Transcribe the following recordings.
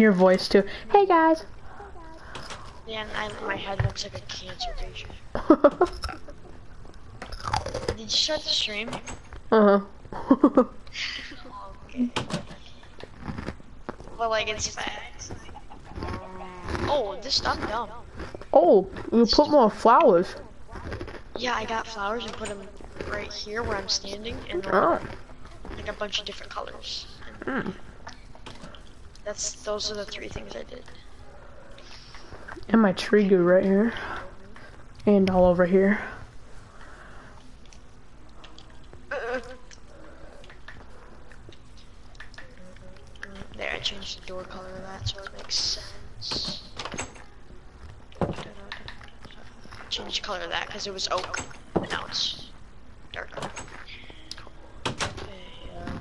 your voice too. Hey guys. Yeah, I, my head looks like a cancer patient. Did you start the stream? uh huh. Okay. Well, like it's bad. Oh, this I'm dumb. oh, you put more flowers. Yeah, I got flowers and put them right here where I'm standing, and uh, Oh. like a bunch of different colors. Mm. That's those are the three things I did. And my tree grew right here. And all over here. There, I changed the door color of that so it makes sense. Changed the color of that because it was oak, and now it's darker. Okay, um,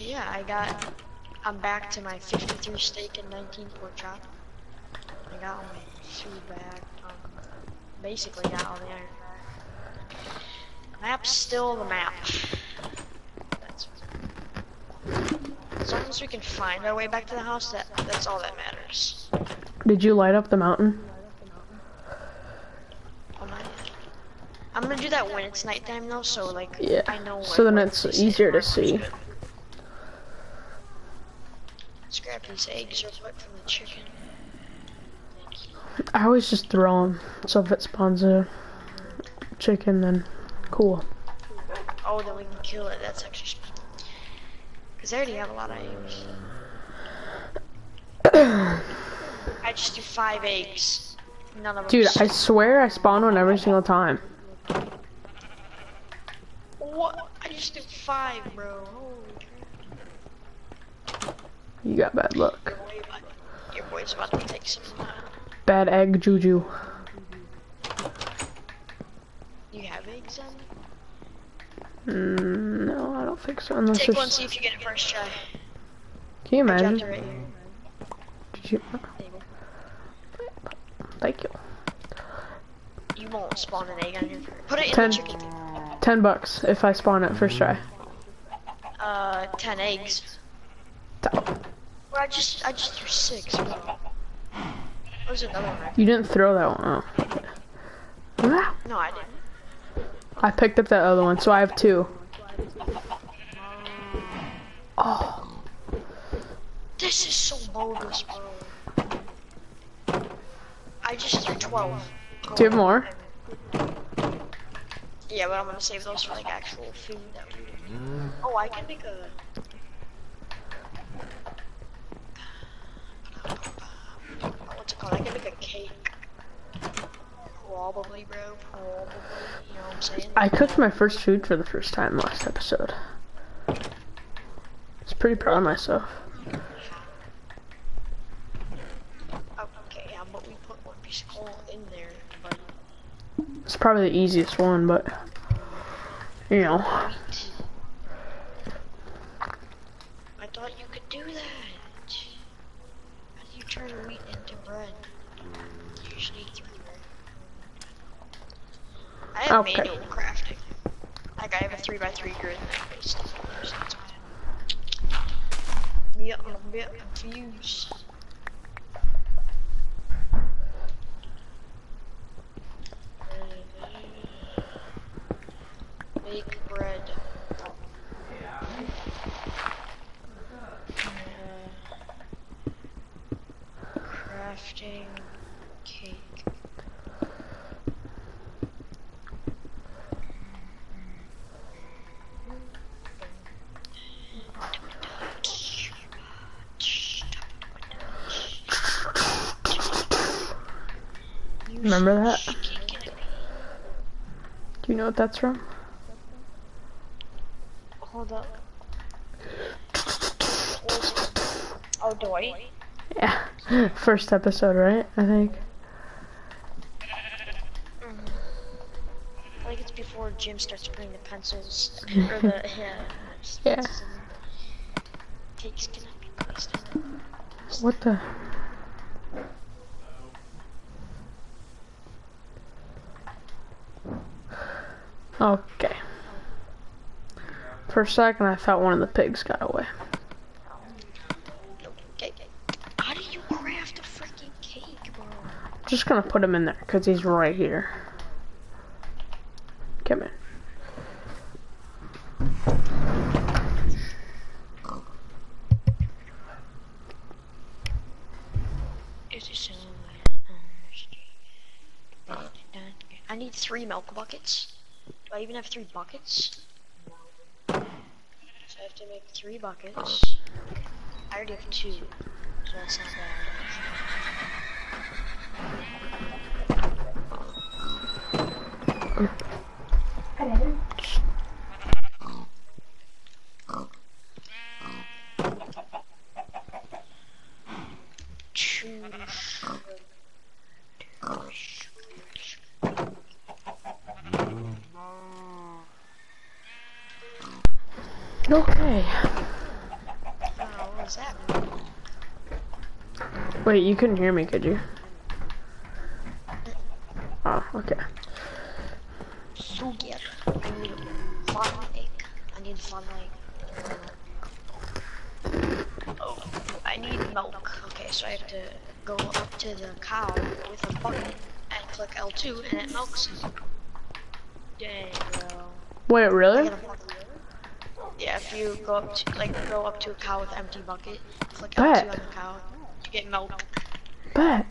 yeah, I got. I'm back to my 53 steak and 19 pork chop. I got all my food back. Um, basically got all the iron back. Map's still the map. That's as long as we can find our way back to the house, that that's all that matters. Did you light up the mountain? Oh. I'm gonna do that when it's nighttime though, so like Yeah. I know. So then it's easier to see. Let's grab these eggs real quick from the chicken. I always just throw them. So if it spawns a chicken, then cool. Oh, then we can kill it. That's actually. Cause I already have a lot of eggs. I just do five eggs. None of them. Dude, I swear I spawn one every single time. What? I just do five, bro. Holy. You got bad luck. Your boy about- Your boy's about to take some. Bad egg juju. you have eggs on? Mm, no, I don't think so. Unless Take there's... one, see if you get it first try. Can you imagine? right. Did you... You. Thank you. You won't spawn an egg on your Put it in Ten. the chicken. Ten bucks if I spawn it first try. Uh, ten eggs. Well, I just, I just threw six. Bro. There's another one. right? You didn't throw that one. Ah, No, I didn't. I picked up that other one, so I have two. Oh, This is so bogus, bro. I just threw twelve. do you have more? Yeah, but I'm gonna save those for like actual food that we. Oh, I can make a. What's it called? I can make a cake. Probably, bro. Probably. You know what I'm saying? I cooked my first food for the first time last episode. It's pretty proud of myself. Oh, okay, we put one piece of coal in there, but It's probably the easiest one, but you know, I thought you could do that. How do you turn wheat into bread? You just need three bread. I have Okay. manual crafting. Like I have a three by three grid that I stuff on there, so that's fine. Yeah, I'm a bit confused. Make bread. Uh, crafting cake. Remember that? Do you know what that's from? Hold up. Oh, Dwight? Yeah, first episode, right? I think. Mm. I think it's before Jim starts putting the pencils, or the, yeah. Yeah. Cakes cannot be placed What the? Okay. For a second, I thought one of the pigs got away. How do you craft a freaking cake, bro? Just gonna put him in there, because he's right here. Come in. Um, I need three milk buckets. I even have three buckets? So I have to make three buckets. I already have two, so that's not bad. Two. Okay. Oh, what was that? Wait, you couldn't hear me, could you? Oh, okay. So good. I need egg. I need egg. Oh, I need milk. Okay, so I have to go up to the cow with a bucket and click L2 and it milks. Dang, bro. Wait, really? Yeah, if you go up to like go up to a cow with empty bucket, click Bet. L2 on the cow, you get milk. Bet.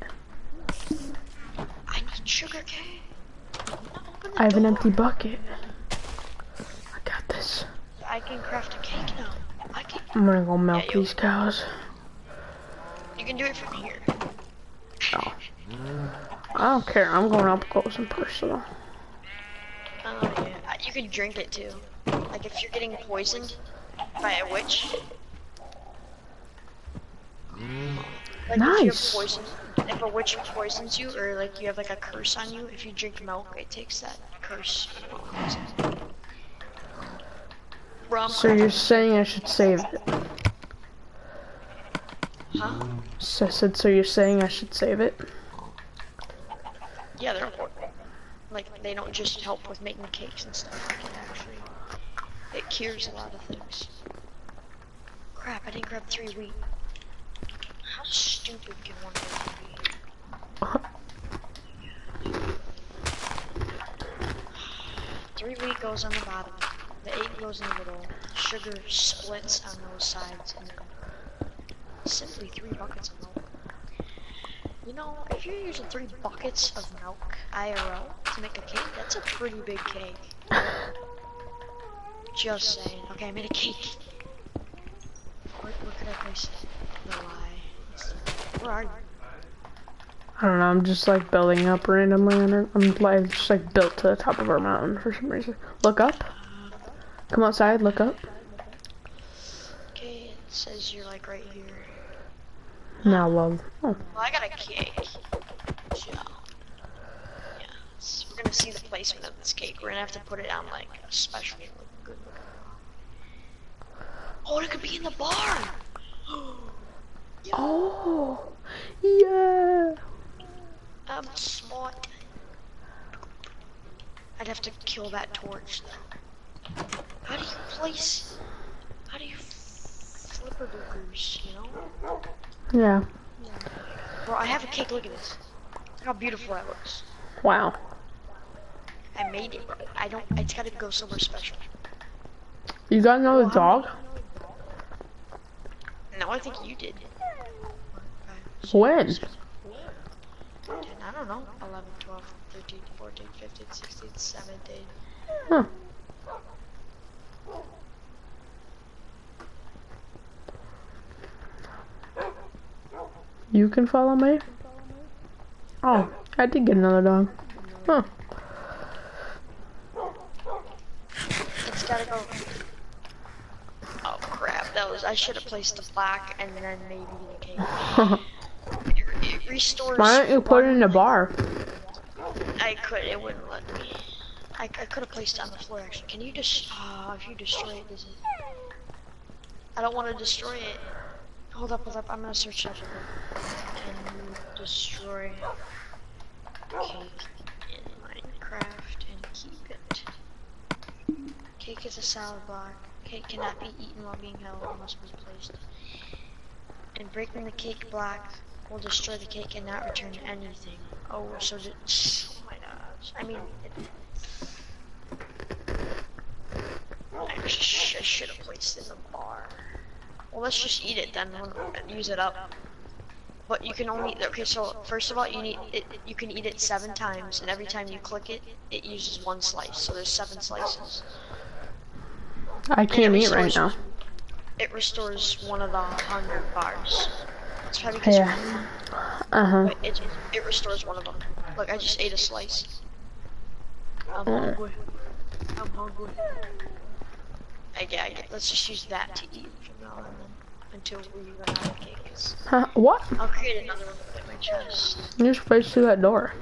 I need sugar cane. I have an empty bucket. I got this. I can craft a cake now. I can. I'm gonna go milk Yeah, these cows. You can do it from here. Oh. I don't care. I'm going up close and personal. Oh yeah, you can drink it too. Like if you're getting poisoned by a witch. Like if you're Nice. if a witch poisons you or like you have like a curse on you, if you drink milk, it takes that curse. Bro, So you're saying I should save it? Huh? So I said, so you're saying I should save it? Yeah, they're important. Like they don't just help with making cakes and stuff. Like it actually, it cures a lot of things. Crap! I didn't grab three wheat. Stupid can one person be? Three wheat goes on the bottom. The eight goes in the middle. Sugar splits on those sides, and simply three buckets of milk. You know, if you're using three buckets of milk IRL to make a cake, that's a pretty big cake. Just saying. Okay, I made a cake. Where, where could I place it? No lie. I don't know. I'm just like building up randomly, and I'm like just like built to the top of our mountain for some reason. Look up. Come outside. Look up. Okay, it says you're like right here. Now, love. Oh, Well, I got a cake. So, yeah. s- We're gonna see the placement of this cake. We're gonna have to put it on like a special good. Oh, it could be in the barn. Oh. Oh, yeah. I'm smart. I'd have to kill that torch though. How do you place? How do you flipper dookers, you know? Yeah. Bro, I have a cake. Look at this. Look how beautiful that looks. Wow. I made it. Bro. I don't. It's gotta go somewhere special. You got another dog? No, I think you did. When? 10, I don't know. 11, 12, 13, 14, 15, 16, 17. Huh. You can follow me? Oh, I did get another dog. Huh. It's gotta go. Oh crap! That was. I should have placed the black and then maybe the cake. Restores. Why don't you put it in a bar? I could. It wouldn't let me. I, I could have placed it on the floor actually. Can you just? Ah, if you destroy it, does it? I don't want to destroy it. Hold up, hold up. I'm gonna search that. Can you destroy cake in Minecraft and keep it? Cake is a solid block. Cake cannot be eaten while being held. It must be placed. And breaking the cake block will destroy the cake and not return anything. Oh, so did. Oh my gosh. I mean. It, I, sh I should have placed it in the bar. Well, let's just eat it then and use it up. But you can only okay. So first of all, you need it. You can eat it seven times, and every time you click it, it uses one slice. So there's seven slices. I can't eat right now. It restores one of the hundred bars. It's probably because Yeah. Uh huh. But it, it restores one of them. Look, I just ate a slice. I'm Uh. hungry. I'm hungry. I, yeah, I get, let's just use that to eat from now on then, until we run out of cake. 'cause Huh, what? I'll create another one in my chest. You're supposed to that door.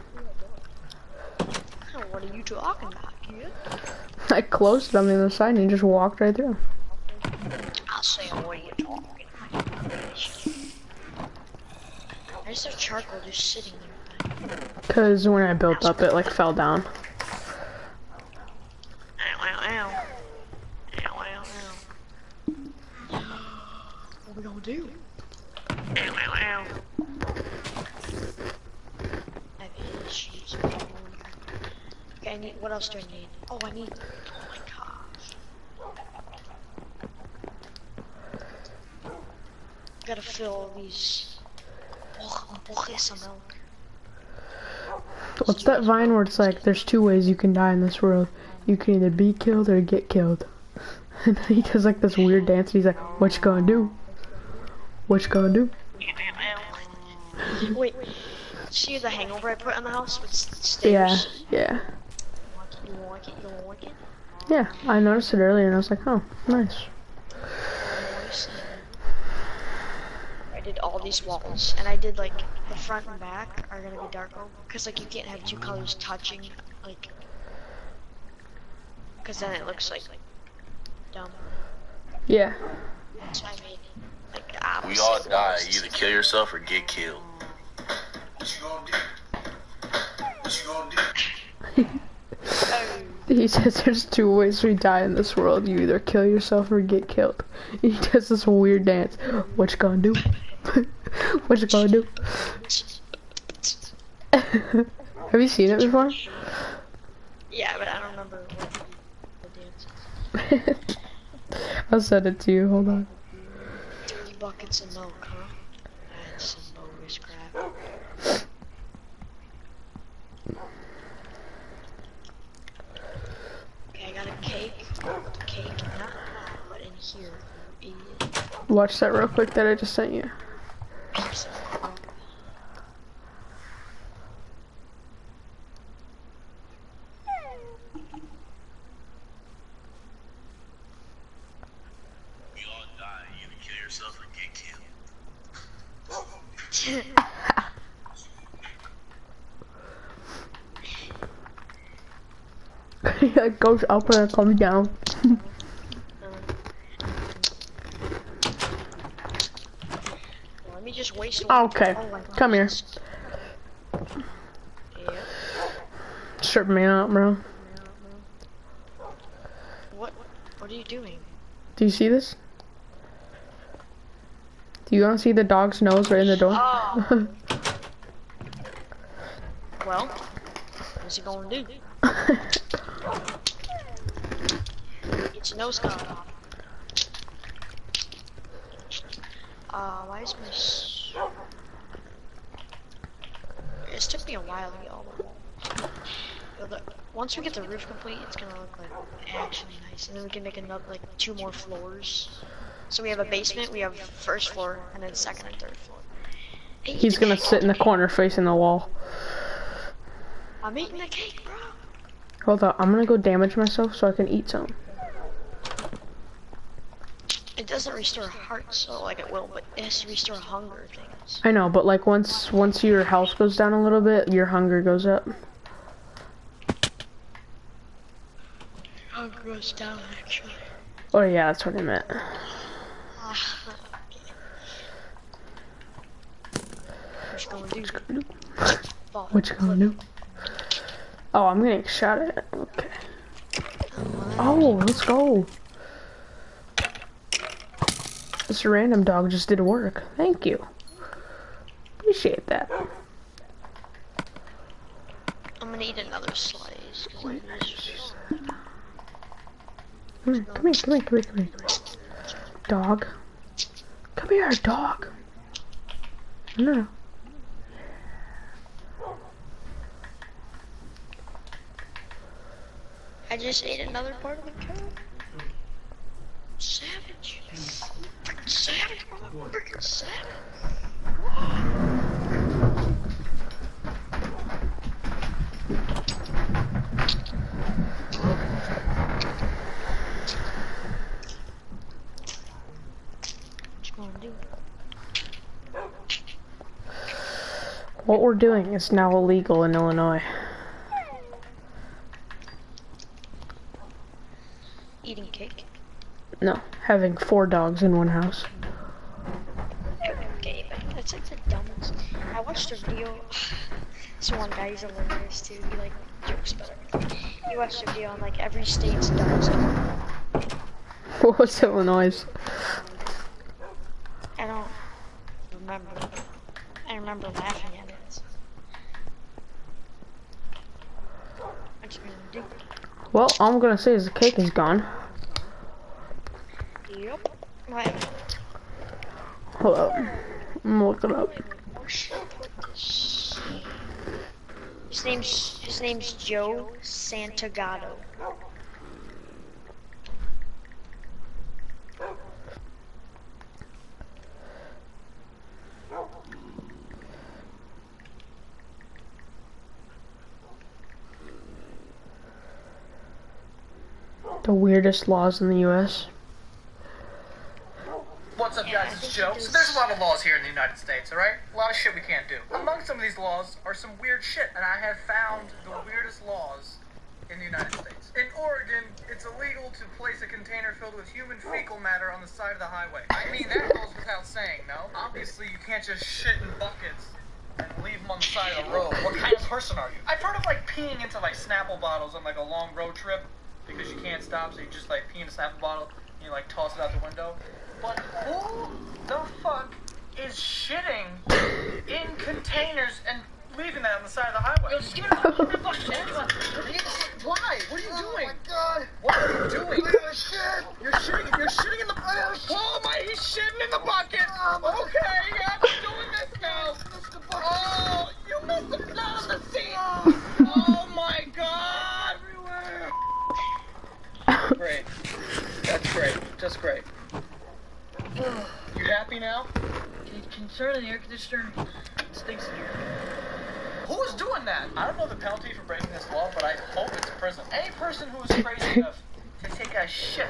Oh, what are you talking about, kid? I closed it on the other side and you just walked right through. I'll say, what are you talking about? There's their charcoal just sitting there. Cause when I built up, it like fell down. Ow, ow, ow. Ow, ow, ow. What we gonna do? Ow, ow, ow. I have issues. Okay, I need, what else do I need? Oh, I need, oh my gosh. Gotta fill all these. Get some milk. What's that vine where it's like, there's two ways you can die in this world. You can either be killed or get killed. And then he does like this weird dance and he's like, what you gonna do? What you gonna do? Wait, see the hangover I put in the house with s- Yeah, yeah. Like it? Like? Yeah, I noticed it earlier and I was like, oh, nice. Nice. I did all these walls, and I did like the front and back are gonna be darker because like you can't have two colors touching, like, because then it looks like like dumb. Yeah. So I made like the opposite. We all die. You either kill yourself or get killed. What you gonna do? What you gonna do? Oh, He says there's two ways we die in this world. You either kill yourself or get killed. He does this weird dance. What you gonna do? what you gonna do? Have you seen it before? yeah, but I don't remember what the dance. I'll send it to you. Hold on. Buckets huh? That's some bogus crap. Okay, I got a cake. The cake, not but in here, you idiot. Watch that real quick that I just sent you. Piece of crap. We all die. You either kill yourself or get killed. it goes up and it comes down. Let me just one. Okay, Oh, come here. Yeah. Strip me out, bro. What? What are you doing? Do you see this? Do you want to see the dog's nose right in the door? Oh. Well, what's he gonna do? Get your nose cut off. Uh, why is my This took me a while to get all the But Once we get the roof complete, it's gonna look like actually nice, and then we can make another like two more floors. So we have a basement, we have first floor, and then second and third floor. Hey, He's gonna sit in the corner facing the wall. I'm eating the cake, bro. Hold up, I'm gonna go damage myself so I can eat some. It doesn't restore hearts, so like it will, but it has to restore hunger things. I know, but like once once your health goes down a little bit, your hunger goes up. Hunger goes down, actually. Oh yeah, that's what I meant. What you gonna do? What you gonna do? Oh, I'm getting shot at. Okay. Oh, let's go. This random dog just did work. Thank you. Appreciate that. I'm gonna eat another slice. 'cause I just- Come here, come here, come here, come here, come here, come here. Dog. Come here, dog. No. I just ate another part of the carrot. Savage. What we're doing is now illegal in Illinois. Eating cake? No, having four dogs in one house. Okay, but that's like the dumbest. I watched a video. This one guy, he's hilarious too. He like jokes about everything. He watched a video on like every state's dumbest. What was Illinois? I don't remember. I remember laughing at it. What you gonna Well, all I'm gonna say is the cake is gone. What? Hold up. I'm looking up. Shit! What this? His name's his name's Joe Santagato. The weirdest laws in the U.S. What's up, Yeah, I guys? It's think Joe. So there's a lot of laws here in the United States, alright? A lot of shit we can't do. Among some of these laws are some weird shit, and I have found the weirdest laws in the United States. In Oregon, it's illegal to place a container filled with human fecal matter on the side of the highway. I mean, that goes without saying, no? Obviously, you can't just shit in buckets and leave them on the side of the road. What kind of person are you? I've heard of like peeing into like Snapple bottles on like a long road trip because you can't stop, so you just like pee in a Snapple bottle and you like toss it out the window. But who the fuck is shitting in containers and leaving that on the side of the highway? Yo, just give me a give me a bucket, man. Come on. Why? What are you Oh doing? my god! What are you doing? Look at this shit! You're shitting. You're shitting in the. Oh my! He's shitting in the bucket. Oh okay, yeah, I'm doing this now. Oh, you missed the blood on the seat. Oh. oh my god! Everywhere. Great. That's great. Just great. Happy now? Can, can turn the air conditioner? It stinks in here. Who is doing that? I don't know the penalty for breaking this law, but I hope it's prison. Any person who is crazy enough to take a shit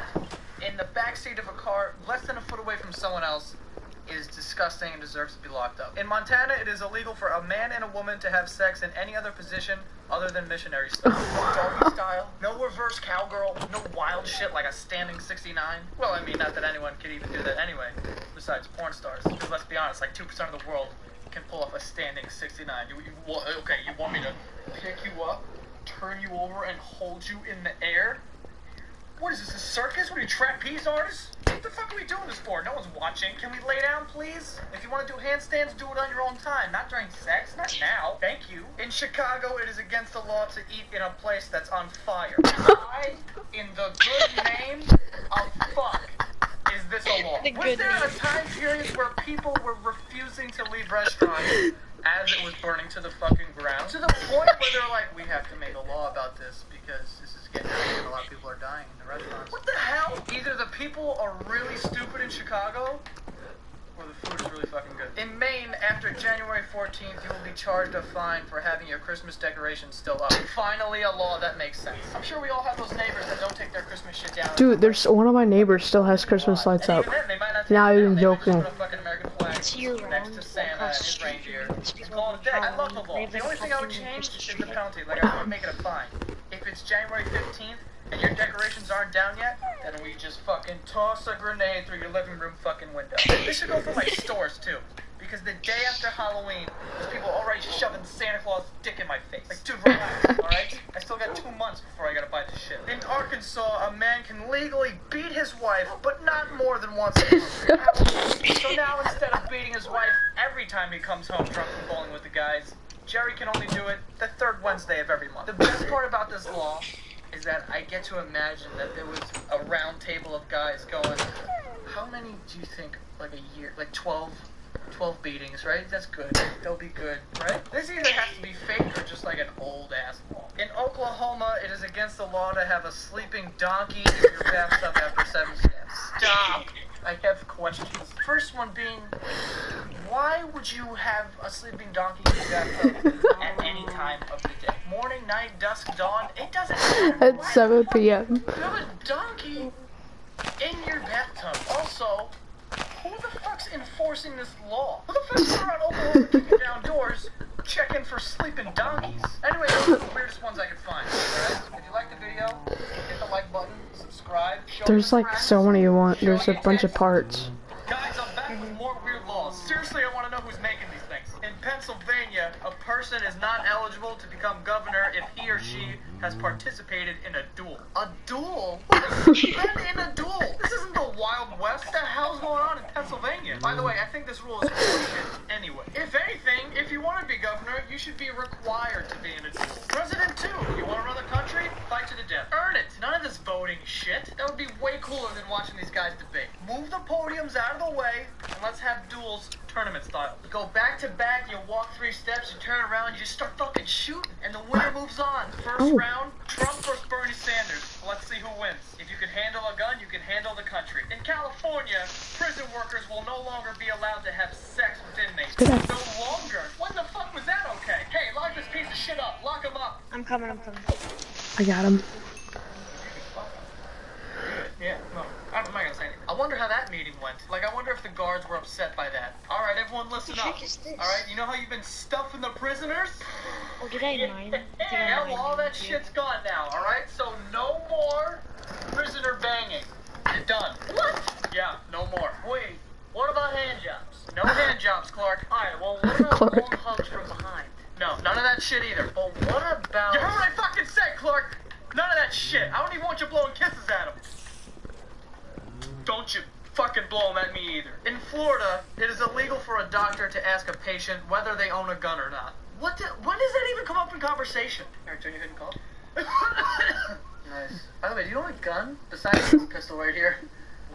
in the backseat of a car less than a foot away from someone else is disgusting and deserves to be locked up. In Montana, it is illegal for a man and a woman to have sex in any other position other than missionary style. Doggy style. No reverse cowgirl. No wild shit like a standing 69. Well, I mean, not that anyone could even do that anyway, besides porn stars. Because let's be honest, like 2% of the world can pull off a standing 69. You, you, well, okay, you want me to pick you up, turn you over, and hold you in the air? What is this, a circus? What are you, trapeze artists? What the fuck are we doing this for? No one's watching. Can we lay down, please? If you want to do handstands, do it on your own time, not during sex, not now. Thank you. In Chicago, it is against the law to eat in a place that's on fire. Why, in the good name of fuck, is this a law? The Was there a time period where people were refusing to leave restaurants as it was burning to the fucking ground? To the point where they're like, we have to make a law about this because this is getting and a lot of people are dying restaurants. What the hell? Either the people are really stupid in Chicago or the food is really fucking good. In Maine, after January 14th, you will be charged a fine for having your Christmas decorations still up. Finally, a law that makes sense. I'm sure we all have those neighbors that don't take their Christmas shit down. Dude, there's one of my neighbors still has Christmas lights And up. even then, they might not take Not it even down. They might just joking. put a fucking American flag It's year next to Santa and across his reindeer. It's Just call it a day. I love the law. The only thing I would change is the the penalty. Like, I would make it a fine. If it's January 15th and your decorations aren't down yet, then we just fucking toss a grenade through your living room fucking window. This should go for like stores too. Because the day after Halloween, there's people already shoving Santa Claus dick in my face. Like, dude, relax, alright? I still got two months before I gotta buy this shit. In Arkansas, a man can legally beat his wife, but not more than once a month. So now instead of beating his wife every time he comes home drunk from bowling with the guys, Jerry can only do it the third Wednesday of every month. The best part about this law is that I get to imagine that there was a round table of guys going, how many do you think, like a year, like 12, 12 beatings, right? That's good. They'll be good, right? This either has to be fake or just like an old ass law. In Oklahoma, it is against the law to have a sleeping donkey in your bathtub after 7 p.m. Stop! I have questions. First one being, why would you have a sleeping donkey in your bathtub at any time of the day? Morning, night, dusk, dawn, it doesn't matter. At Why 7 p.m. you have a donkey in your bathtub. Also, who the fuck's enforcing this law? Who the fuck's around Oklahoma kicking down doors, checking for sleeping donkeys? Anyway, those are the weirdest ones I could find. Alright? If you like the video, hit the like button, subscribe. Show There's like so many you want. There's a bunch of parts. Guys, I'm back with more weird laws. Seriously, I want to know who's making these things. In Pennsylvania, a person is not eligible to become governor if he or she has participated in a duel. A duel? Been in a duel? This isn't the Wild West. What the hell's going on in Pennsylvania? By the way, I think this rule is bullshit anyway. If anything, if you want to be governor, you should be required to be in a duel. President too. You want to run the country? Fight to the death. Earn it. None of this voting shit. That would be way cooler than watching these guys debate. Move the podiums out of the way and let's have duels tournament style. You go back to back, you walk three steps, you turn around, you just start fucking shooting, and the winner moves on. First Oh. round, Trump versus Bernie Sanders. Let's see who wins. If you can handle a gun, you can handle the country. In California, prison workers will no longer be allowed to have sex with inmates. No longer. When the fuck was that okay? Hey, lock this piece of shit up. Lock him up. I'm coming, I'm coming. I got him. Yeah, no, I'm not gonna say anything. I wonder how that meeting went. Like, I wonder if the guards were upset by that. All right, everyone, listen The up. is this? All right, you know how you've been stuffing the prisoners? Oh, did I mind? Did I Yeah, mind well, all that you? shit's gone now. All right, so no more prisoner banging. You're done. What? Yeah, no more. Wait, what about hand jobs? No hand jobs, Clark. All right, well, what about Clark. long hugs from behind? No, none of that shit either. But what about? You heard what I fucking said, Clark. None of that shit. I don't even want you blowing kisses at him. Don't you fucking blow them at me either. In Florida, it is illegal for a doctor to ask a patient whether they own a gun or not. What? The, when does that even come up in conversation? All right, turn your head and call. nice. By the way, do you own a gun besides this pistol right here?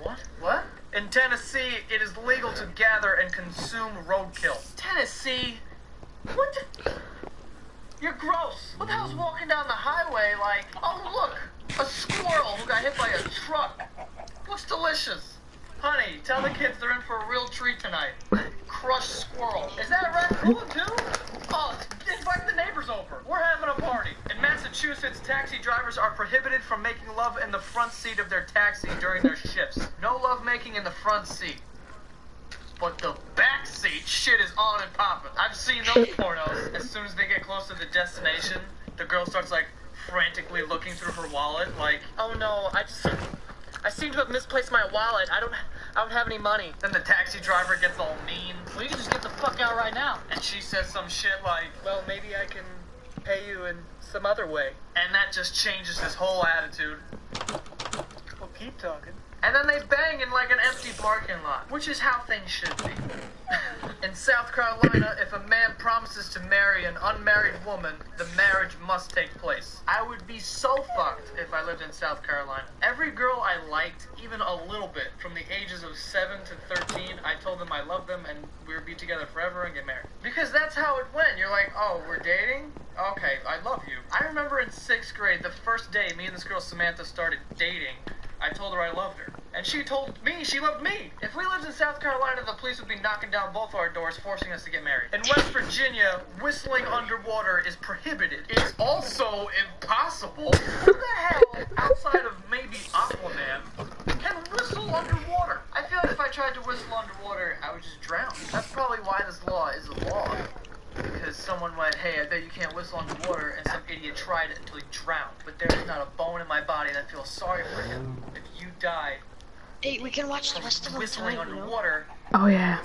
What? What? In Tennessee, it is legal to gather and consume roadkill. Tennessee? What? The? You're gross. What the hell's walking down the highway like, oh look, a squirrel who got hit by a truck. Looks delicious. Honey, tell the kids they're in for a real treat tonight. Crushed squirrel. Is that a raccoon too? Oh, invite the neighbors over. We're having a party. In Massachusetts, taxi drivers are prohibited from making love in the front seat of their taxi during their shifts. No love making in the front seat. But the back seat shit is on and popping. I've seen those pornos. As soon as they get close to the destination, the girl starts like frantically looking through her wallet, like, oh no, I just I seem to have misplaced my wallet. I don't I don't have any money. Then the taxi driver gets all mean. Well, you can just get the fuck out right now. And she says some shit like, well, maybe I can pay you in some other way. And that just changes his whole attitude. Well, keep talking. And then they bang in like an empty parking lot, which is how things should be. in South Carolina, if a man promises to marry an unmarried woman, the marriage must take place. I would be so fucked if I lived in South Carolina. Every girl I liked, even a little bit, from the ages of 7 to 13, I told them I loved them and we would be together forever and get married. Because that's how it went. You're like, oh, we're dating? Okay, I love you. I remember in sixth grade, the first day me and this girl Samantha started dating, I told her I loved her. And she told me she loved me. If we lived in South Carolina, the police would be knocking down both our doors, forcing us to get married. In West Virginia, whistling underwater is prohibited. It's also impossible. Who the hell, outside of maybe Aquaman, can whistle underwater? I feel like if I tried to whistle underwater, I would just drown. That's probably why this law is a law. Because someone went, hey, I bet you can't whistle underwater, and some idiot tried it until he drowned. But there is not a bone in my body that feels sorry for him. If you die Hey, we can watch the rest of them whistling tonight, you know? underwater, Oh yeah.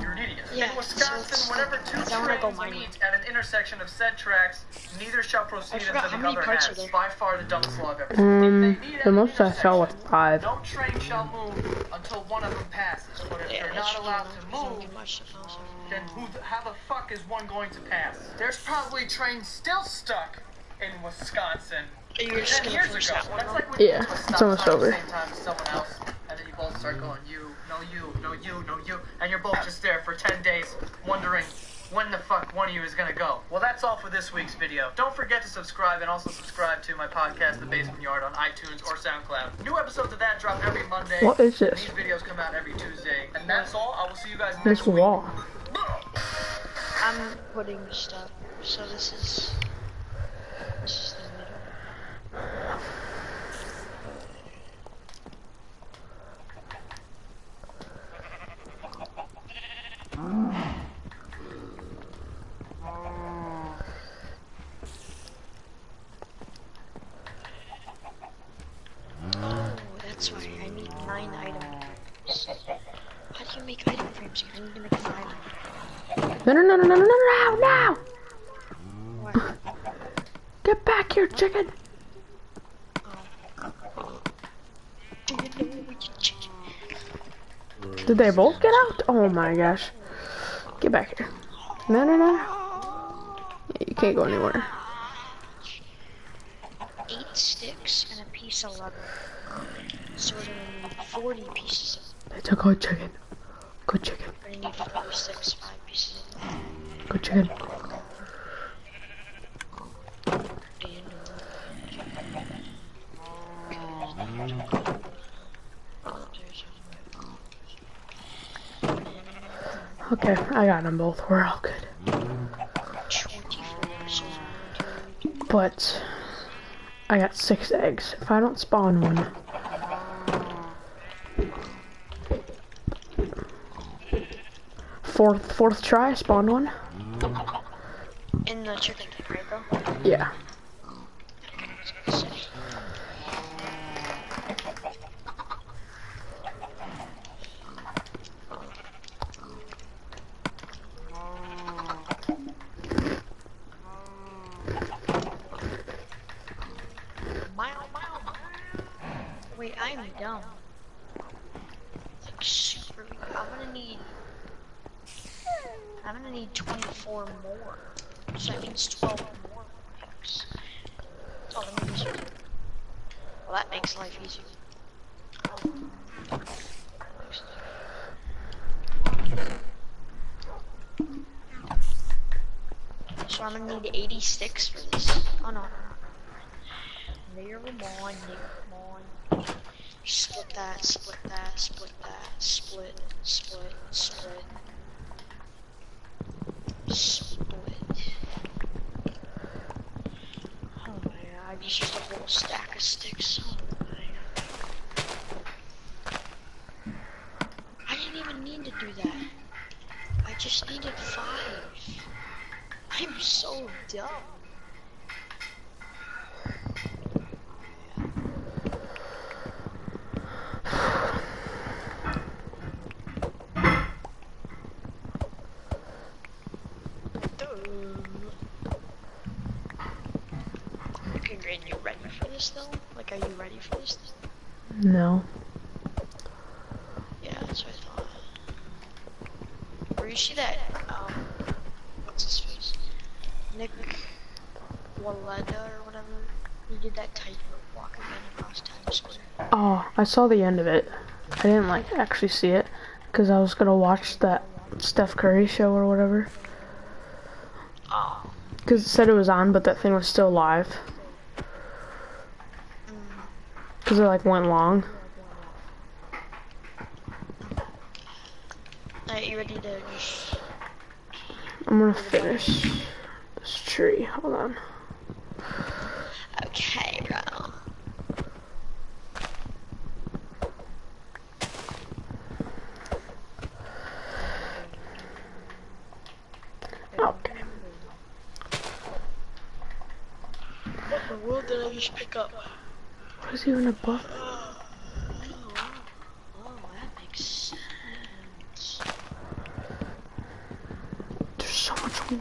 You're an idiot. Yeah, in Wisconsin, so- whenever two I trains meet at an intersection of said tracks, neither shall proceed forgot until how the many other parts has. are there? By far the dumbest law I've ever seen. Um, If they meet at the most I saw was intersection, five. No train shall move until one of them passes. But if Yeah, they're not allowed true. to There's move, too much to know, so- then who the, how the fuck is one going to pass? There's probably trains still stuck in Wisconsin. You're just gonna years push ago. that one That's like Yeah, you get to a it's almost over. At the same time someone else, and then you both start going, you, no you, no you, no you, and you're both just there for 10 days wondering when the fuck one of you is gonna go. Well, that's all for this week's video. Don't forget to subscribe and also subscribe to my podcast, The Basement Yard, on iTunes or SoundCloud. New episodes of that drop every Monday. What is this? These videos come out every Tuesday. And that's all. I will see you guys next This week. wall. I'm putting stuff. So this is this is the middle. Oh, that's why I need nine items. How do you make item frames? I need to make five. No, no, no, no, no, no, no, no! What? Get back here, chicken! Do you know which chicken? Did they both get out? Oh my gosh. Get back here. No, no, no. Yeah, you can't go anywhere. Eight sticks and a piece of leather. So we're gonna need 40 pieces It's a good chicken. Good chicken. of We're gonna need 40 sticks, 5 pieces of leather. Good? There's Okay, I got them both. We're all good. 24, so one, two, But I got six eggs. If I don't spawn one, fourth fourth try, spawn one. In the chicken thing, right, bro? Yeah. Mile, mile, mile. Wait, I'm dumb. Like super. I'm gonna need. I'm gonna need 24 more. So that means 12 more eggs. Oh, let me just. Well, that makes life easier. So I'm gonna need 86 for this. Oh no, no, no. Near one, near one. Split that, split that, split that, split, split, split. Split. Oh my god, I just used a whole stack of sticks. Oh my god. I didn't even need to do that. I just needed five. I'm so dumb. Okay, Green, you ready for this though? Like, are you ready for this? No. Yeah, that's what I thought. Where you see that, um, what's his face? Nik Wallenda or whatever? He did that tightrope walk again across Times Square. Oh, I saw the end of it. I didn't like actually see it because I was gonna watch that Steph Curry show or whatever. Oh, Because it said it was on, but that thing was still live. Mm. Because it like went long. alright, you ready to. I'm gonna finish this tree. Hold on. was even above me.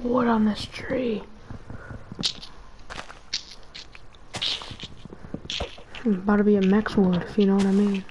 wood on this tree. It's about to be a Mex wood, if you know what I mean.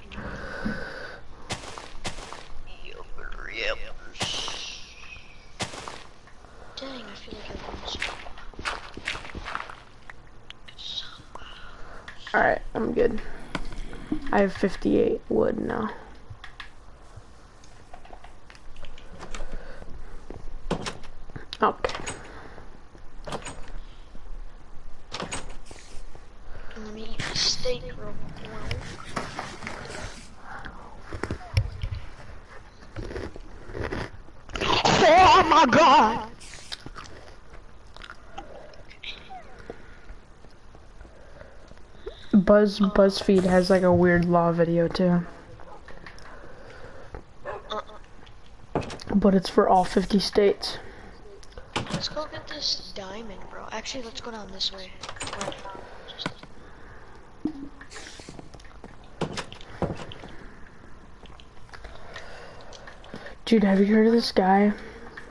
Buzz BuzzFeed has like a weird law video too. But it's for all 50 states. Let's go get this diamond, bro. Actually, let's go down this way. Dude, have you heard of this guy?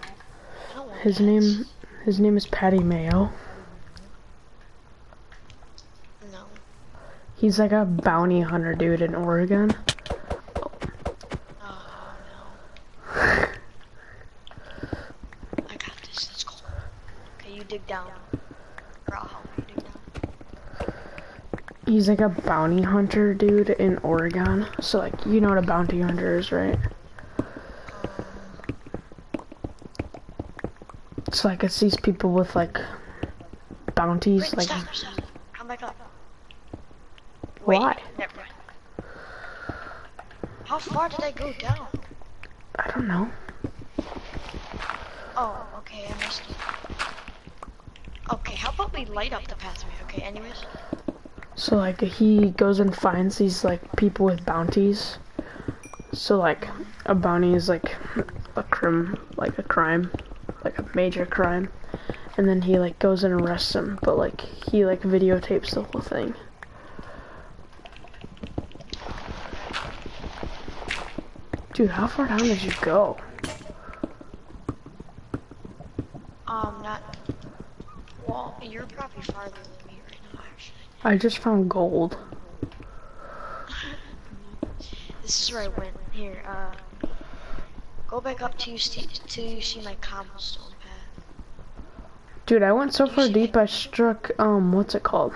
I don't want His name his name is Patty Mayo. No. He's like a bounty hunter dude in Oregon. Oh no. I got this. Let's. Okay, you dig down. Or you dig down. He's like a bounty hunter dude in Oregon. So like you know what a bounty hunter is, right? It's like it's these people with like bounties, Wait, like stop, stop. Come back up. Wait, why? Never mind. How far did I go down? I don't know. Oh, okay, I missed it. Okay, how about we light up the pathway? Okay, anyways. So like he goes and finds these like people with bounties. So like a bounty is like a crime, like a crime, like a major crime, and then he like goes and arrests him. But like he like videotapes the whole thing. Dude, how far down did you go? Um, not. Well, you're probably farther than me right now, actually. I just found gold. This is where I went. Here, uh. Go back up to you see, till you see my cobblestone path. Dude, I went so far deep I struck um what's it called?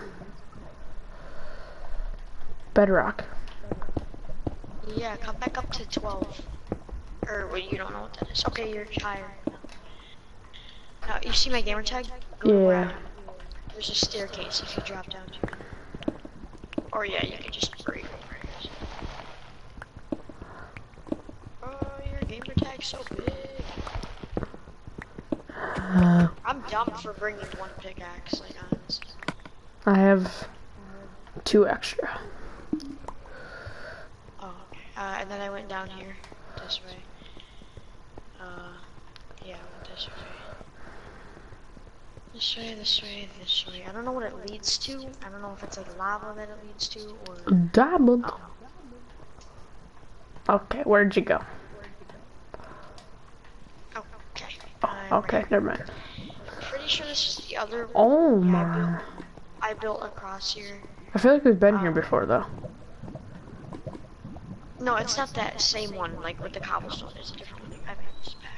Bedrock. Yeah, come back up to 12. Or, well, you don't know what that is. Okay, you're higher. Now, you see my gamer tag? Go Yeah. There's a staircase if you drop down to. Or, yeah, you can just break. Oh, your gamer tag's so big. Uh, I'm dumb for bringing one pickaxe, like, honestly. I have two extra. Oh, okay. Uh, and then I went down here, this way. Uh, yeah, this way. This way, this way, this way. I don't know what it leads to. I don't know if it's like lava that it leads to, or... Diamond. Oh, Okay, where'd you go? oh, okay. Oh, okay, right never mind. I'm pretty sure this is the other... Oh Yeah, I my. built, I built across here. I feel like we've been here Um, before though. No, it's not that same one, like with the cobblestone. It's a different one. I, mean, it's bad.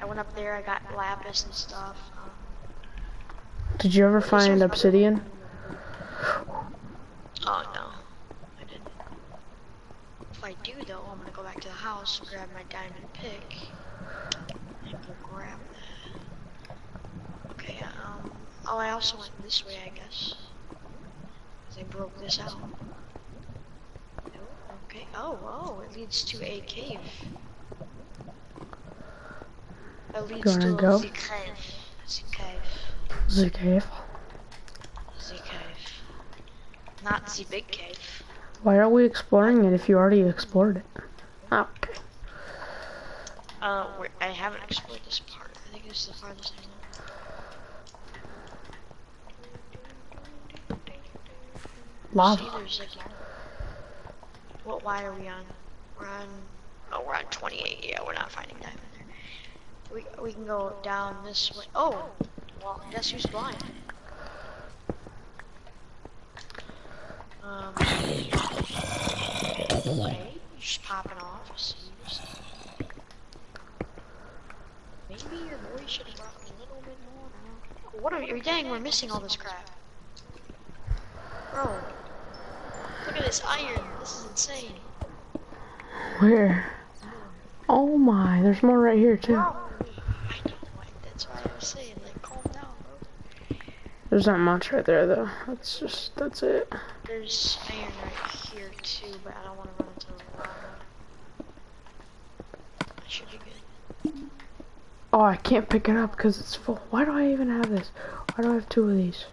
I went up there, I got lapis and stuff. Um, Did you ever find obsidian? Oh no, I didn't. If I do though, I'm gonna go back to the house, grab my diamond pick, and go grab that. Okay, um, oh I also went this way I guess. I broke this out. Oh, Okay, oh, oh, it leads to a cave. It leads wanna to go? the cave. The cave. The cave. The cave. Not the big cave. Why are we exploring it if you already explored it? Oh, okay. Uh, I haven't explored this part. I think this is the farthest I know. See, Lava. there's like lava. What Y are we on? We're on. Oh, we're on 28. Yeah, we're not finding diamond there. We we can go down this way. Oh, well, guess who's blind? Um. Okay, just popping off. seems. Maybe your boy should have brought a little bit more. What are you? Dang, we're missing all this crap. Bro, look at this iron. This is insane. Where? Oh my, there's more right here too. I know, that's why I was saying, like, calm down, bro. There's not much right there though. That's just, that's it. There's iron right here too, but I don't want to run into the lava. Should be good. Oh, I can't pick it up because it's full. Why do I even have this? Why do I have two of these?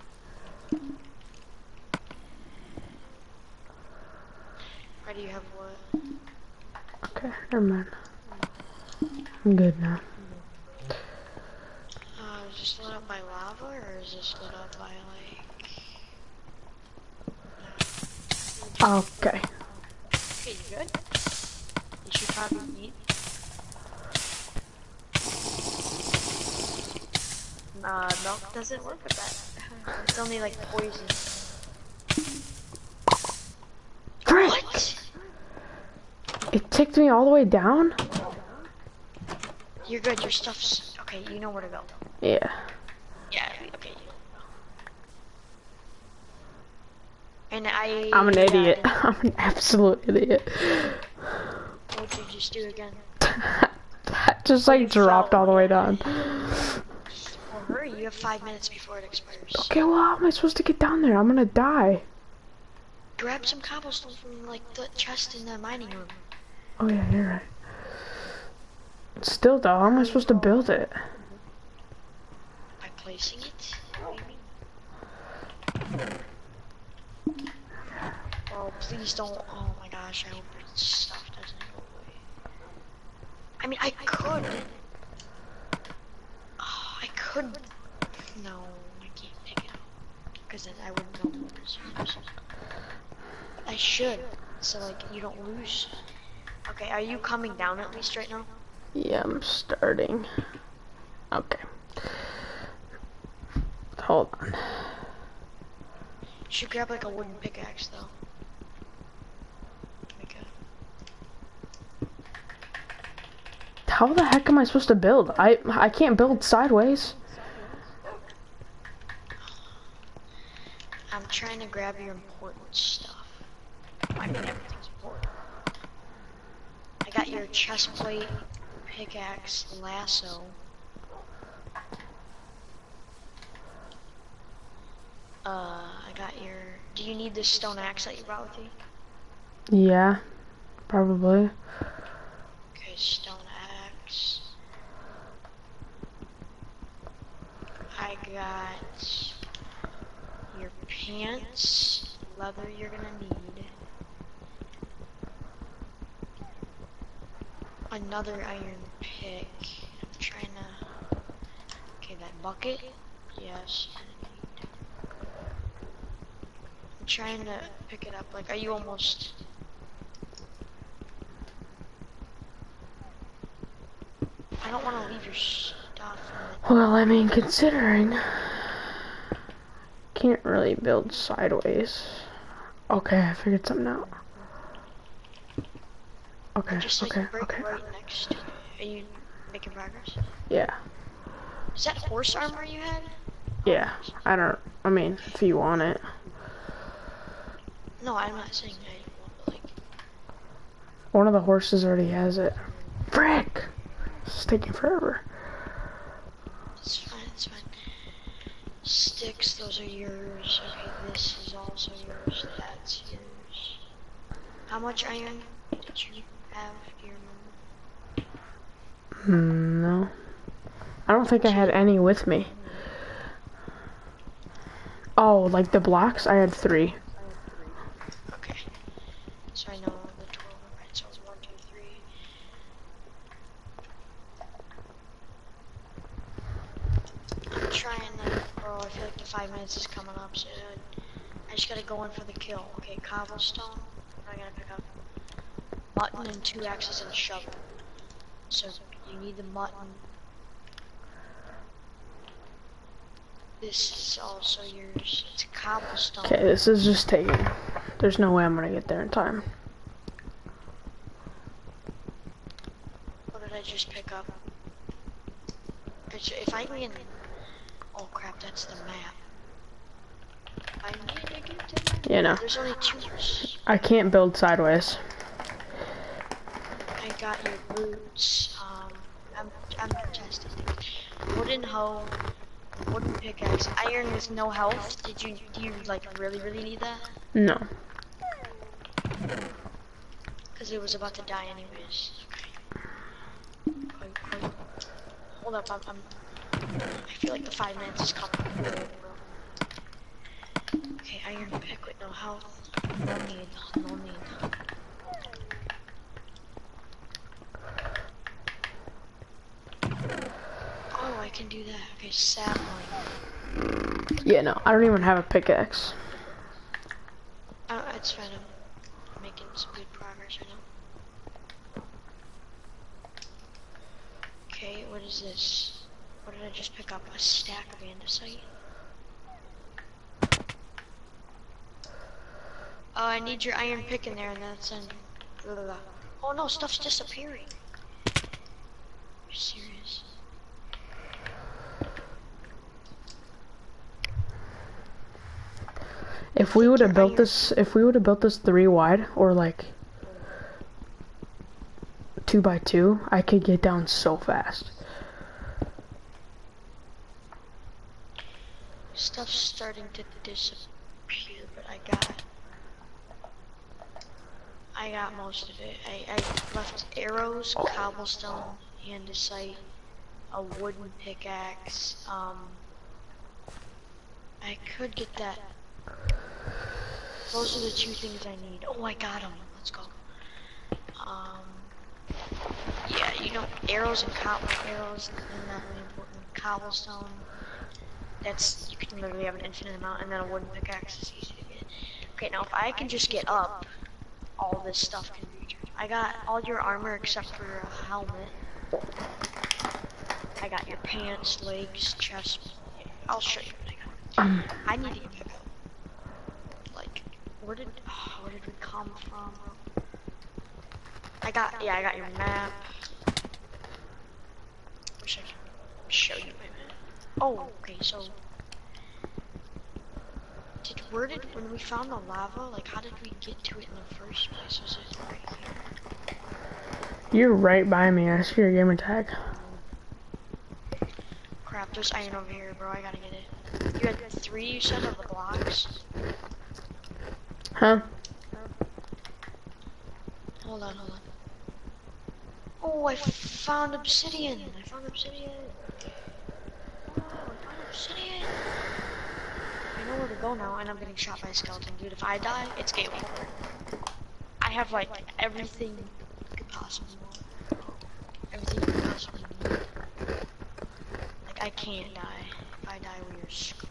Why do you have what? Okay, never mind. I'm good now. Uh, is this lit up by lava or is this lit up by like? Okay. Okay, you good? You should probably eat. Uh, milk doesn't work with that. It's only like poison. Frick! What? It ticked me all the way down? You're good. Your stuff's okay. You know where to go. Yeah. Yeah. Okay. And I. I'm an idiot. I'm an absolute idiot. What did you just do again? that just like dropped all the way down. Well, hurry. You have five minutes before it expires. Okay, well, how am I supposed to get down there? I'm gonna die. Grab some cobblestone from like the chest in the mining room. Oh yeah, you're right. Still though, how am I supposed to build it? By placing it. Maybe. Oh, please don't. Oh my gosh, I hope your stuff doesn't go away. I mean, I could. Oh, I could. No, I can't pick it up. Because then I wouldn't know what resources. I should. So, like, you don't lose. Okay, are you coming down at least right now? Yeah, I'm starting. Okay. Hold on. You should grab like a wooden pickaxe though. How the heck am I supposed to build? I I can't build sideways. I'm trying to grab your important stuff. I mean, everything's important. I got your chest plate, pickaxe, lasso. Uh, I got your. Do you need this stone axe that you brought with you? Yeah, probably. Okay, stone axe. I got your pants, leather you're gonna need. Another iron pick. I'm trying to. Okay, that bucket. Yes. I'm trying to pick it up. Like, are you almost? I don't want to leave your stuff. Well, I mean, considering can't really build sideways. Okay, I figured something out. Okay, Just like okay, right, okay. right next. Are you making progress? Yeah, Is that horse armor you had? yeah. I don't. I mean, if you want it. No, I'm not saying you want, Like, One of the horses already has it. Frick! This is taking forever. it's fine. It's fine. Sticks, those are yours. Okay, this is also yours. That's yours. How much iron did you have? Do you remember? Hmm, no. I don't think I had any with me. Oh, like the blocks? I had three. Okay. So I know the total. Right, so it's one, two, three. I'm trying to, bro. I feel like the five minutes is coming up soon. I just gotta go in for the kill. Okay, cobblestone. I gotta pick up mutton and two axes and a shovel. So you need the mutton. This is also yours. It's cobblestone. Okay, this is just taking. There's no way I'm gonna get there in time. What did I just pick up? If I can. Oh crap, that's the map. I need to get to the map. Yeah, no. There's only two. I can't build sideways. I got your boots. Um, I'm, I'm testing things. Wooden hoe, wooden pickaxe, iron with no health. Did you, do you like really, really need that? No. Because it was about to die anyways. Okay. Hold up, I'm, I'm, I feel like the five minutes is coming. Okay, iron pick with no health. No need, no need. Oh, I can do that. Okay, sapling. Yeah, no. I don't even have a pickaxe. Oh, it's fine. I'm making some good progress right now. Okay, what is this? What did I just pick up? A stack of andesite? Oh, I need your iron pick in there, and that's in. blah, blah, blah. Oh no, stuff's disappearing. You're serious? If we would have built this, if we would have built this three wide or like two by two, I could get down so fast. Stuff's starting to disappear, but I got I got most of it. I, I left arrows, cobblestone, andesite, a wooden pickaxe. Um, I could get that. Those are the two things I need. Oh, I got them. Let's go. Um, yeah, you know, arrows and cobble arrows, and not really important. Cobblestone. That's you can literally have an infinite amount, and then a wooden pickaxe is easy to get. Okay, now if I can just get up, all this stuff can be returned. I got all your armor except for a helmet. I got your pants, legs, chest. I'll show you what I got. I need to get where did oh, where did we come from? I got yeah, I got your map. Wish I could show you my map. Oh, okay, so did where did when we found the lava, like how did we get to it in the first place? Was it right here? you're right by me. I see your gamer tag. Crap, there's iron over here, bro. I gotta get it. You had three, you said, of the blocks. Huh? Hold on, hold on. Oh, I found obsidian. I found obsidian. Oh, I found obsidian. I know where to go now, and I'm getting shot by a skeleton, dude. If I die, it's game over. I have like everything you could possibly want. Everything you could possibly need. Like I can't die. If I die, we are screwed.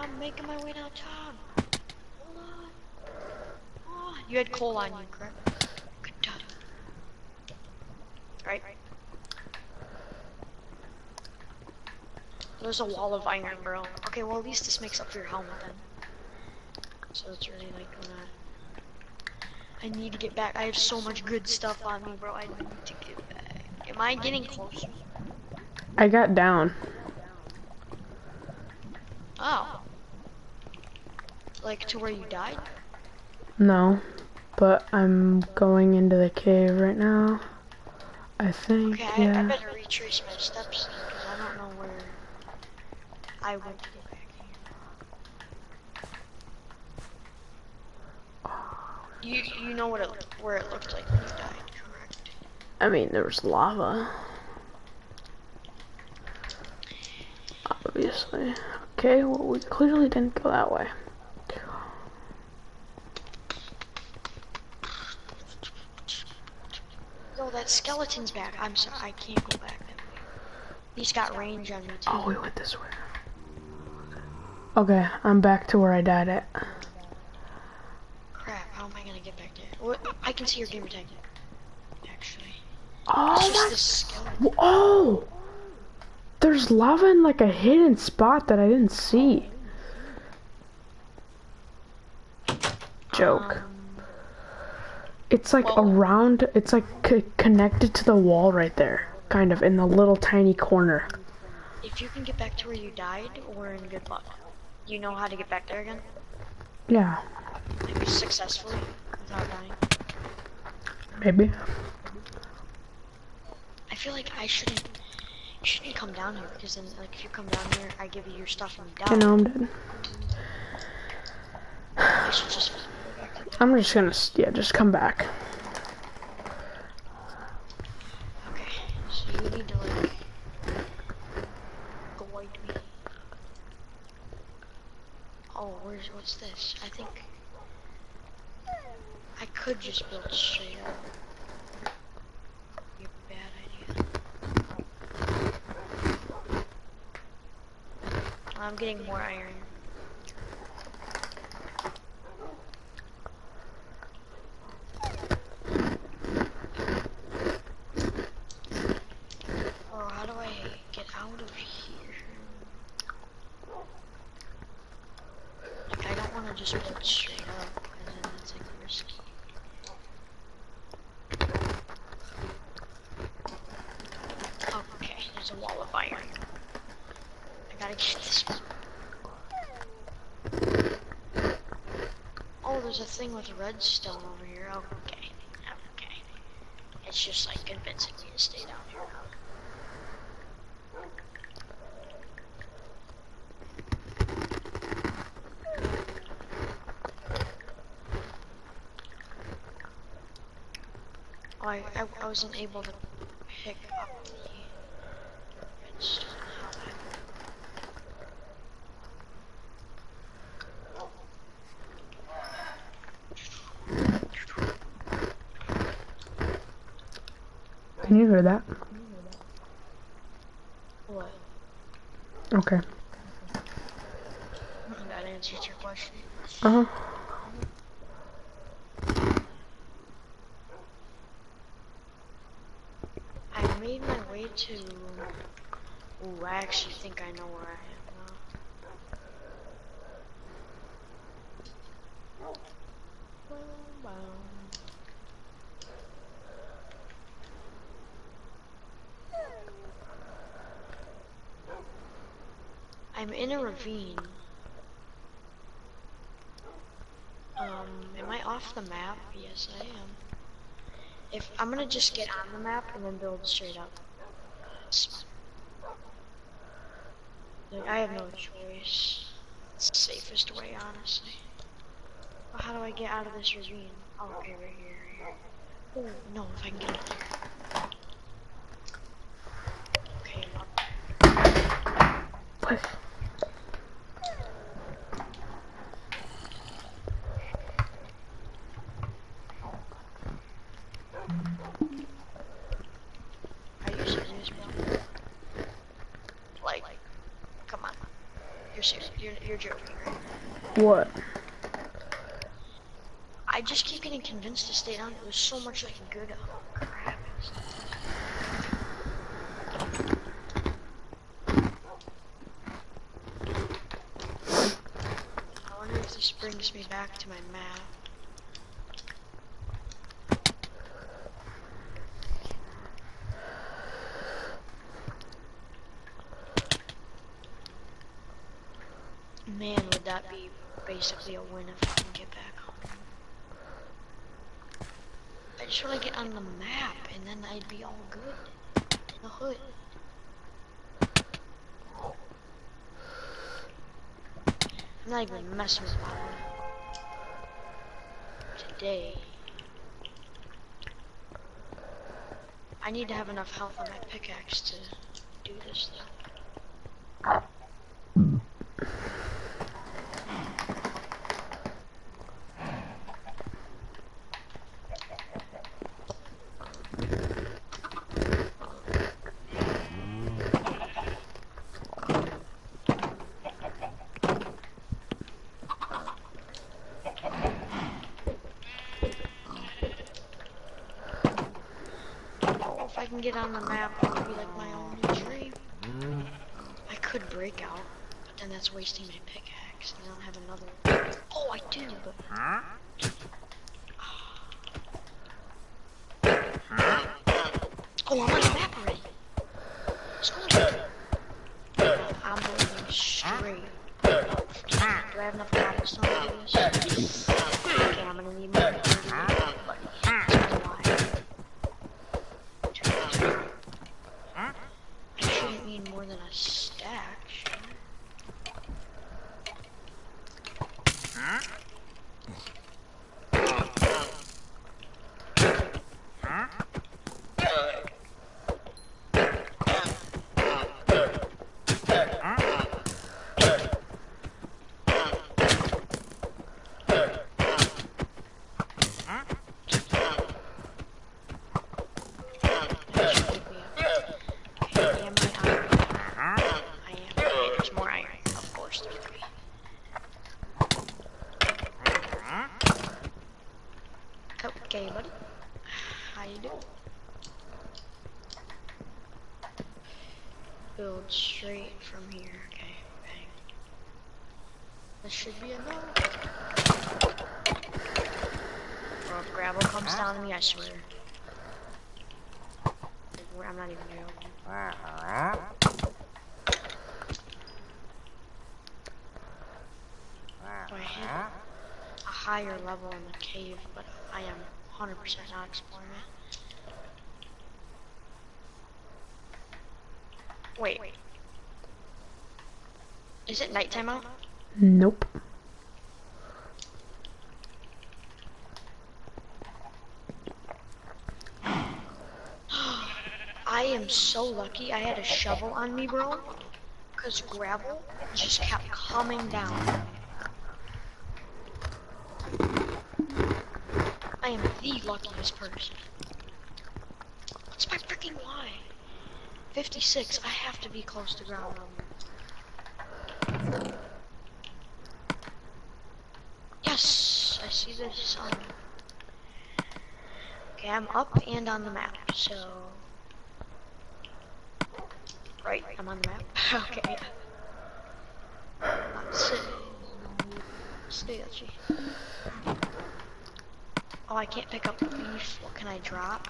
I'm making my way downtown. Hold on. Oh, you had coal on you, correct? Good job. Right? There's a wall of iron, bro. Okay, well at least this makes up for your helmet then. So it's really like gonna... I need to get back. I have so much good stuff on me, bro. I need to get back. Am I getting closer? I got down. Oh. Like to where you died? No, but I'm going into the cave right now. I think, Okay, I, I yeah. better retrace my steps because I don't know where I went to get back here. You you know what it where it looked like when you died, correct? I mean, there was lava. Obviously. Okay, well, we clearly didn't go that way. No, that skeleton's back. I'm sorry, I can't go back that way. He's got range on me oh, too. Oh, we went this way. Okay, I'm back to where I died at. Crap, how am I gonna get back there? What? I can see your gamer tag. Actually. Oh my! Oh! There's lava in like a hidden spot that I didn't see. Joke. Um, It's like well- around, it's like c- connected to the wall right there. Kind of in the little tiny corner. if you can get back to where you died, we're in good luck. You know how to get back there again? Yeah, Maybe successfully without dying. maybe. I feel like I shouldn't. You shouldn't come down here because then, like, if you come down here, I give you your stuff and you I die. know I'm dead. I should just go back to the I'm just gonna, yeah, just come back. Okay, so you need to like guide me. Oh, where's what's this? I think I could just build straight up. Be a bad idea. I'm getting more iron. Oh, how do I get out of here? Like, I don't want to just build straight up, because then it's like risky. Okay, there's a wall of iron. I gotta get this one. Oh, there's a thing with redstone over here. Okay, okay. It's just like convincing me to stay down here. Oh, I, I, I wasn't able to pick up the redstone. How I- Can you hear that? What? Okay. That answers your question. Uh huh. I made my way to. Ooh, I actually think I know where I am now. I'm in a ravine. Um, am I off the map? Yes, I am. If I'm gonna just get on the map and then build straight up. Like, I have no choice. It's the safest way, honestly. But how do I get out of this ravine? Oh, okay, right here, here. No, if I can get up there. Okay, I'm up. What? Are you serious, bro? Like, come on. You're serious. You're, you're joking, right? What? I just keep getting down. There's so much like good Oh, crap. I wonder if this brings me back to my map. Man, would that be basically a win if I can get back I just want to get on the map and then I'd be all good. The hood. I'm not even messing with my. Today. I need to have enough health on my pickaxe to do this though. Oh, if I can get on the map, it would be like my only dream. Mm-hmm. I could break out, but then that's wasting my pickaxe, and I don't have another. Oh, I do, but. Oh, I'm on the map already. I'm moving straight. Do I have enough cobblestone to do this? Okay, I'm gonna need more. It's gonna lie. I shouldn't need more than a stack. should I? That should wake me up. Okay, am I iron? I am. Okay, there's more iron. Of course, there's three. Okay, buddy. How you doing? Build straight from here. Okay, bang. This should be enough. Bro, if me, I swear. I'm not even joking. So I hit a higher level in the cave, but I am 100% not exploring it. Wait. Is it nighttime out? Nope. I am so lucky I had a shovel on me, bro. Because gravel just kept coming down. I am the luckiest person. What's my freaking lie? 56, I have to be close to ground level. Yes, I see the sun. Okay, I'm up and on the map, so... Right, I'm on the map. okay. Let's see. Oh, I can't pick up the beef. What can I drop?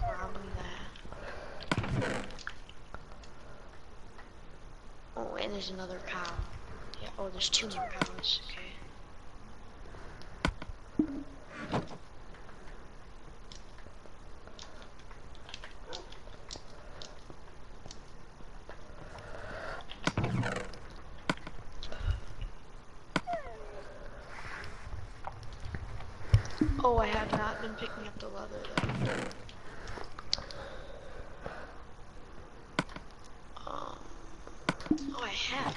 Probably that. Oh, and there's another cow. Yeah, oh, there's two more cows. Okay. Oh, I have not been picking up the leather though. Um, oh, I have.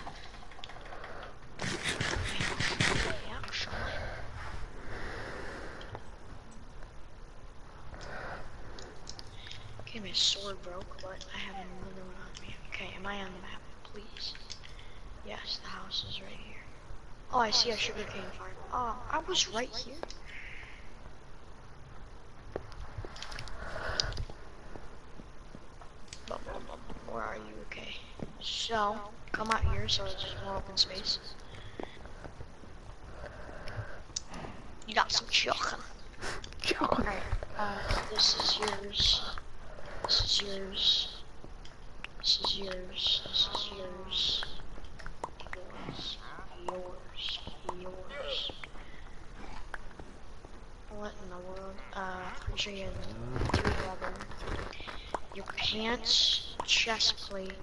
Okay, my sword broke, but I have another one on me. Okay, am I on the map, please? Yes, the house is right here. Oh, I see a sugarcane farm. Oh, I was right here. Bum, bum, bum. Where are you? Okay. So, so it's just more open space. You got some chicken. Chocolate. Alright, uh, this is yours. This is yours. This is yours. This is yours. Yours. Yours. Yours. What in the world? Uh, pretty sure you have three leather. Your pants, chest plate,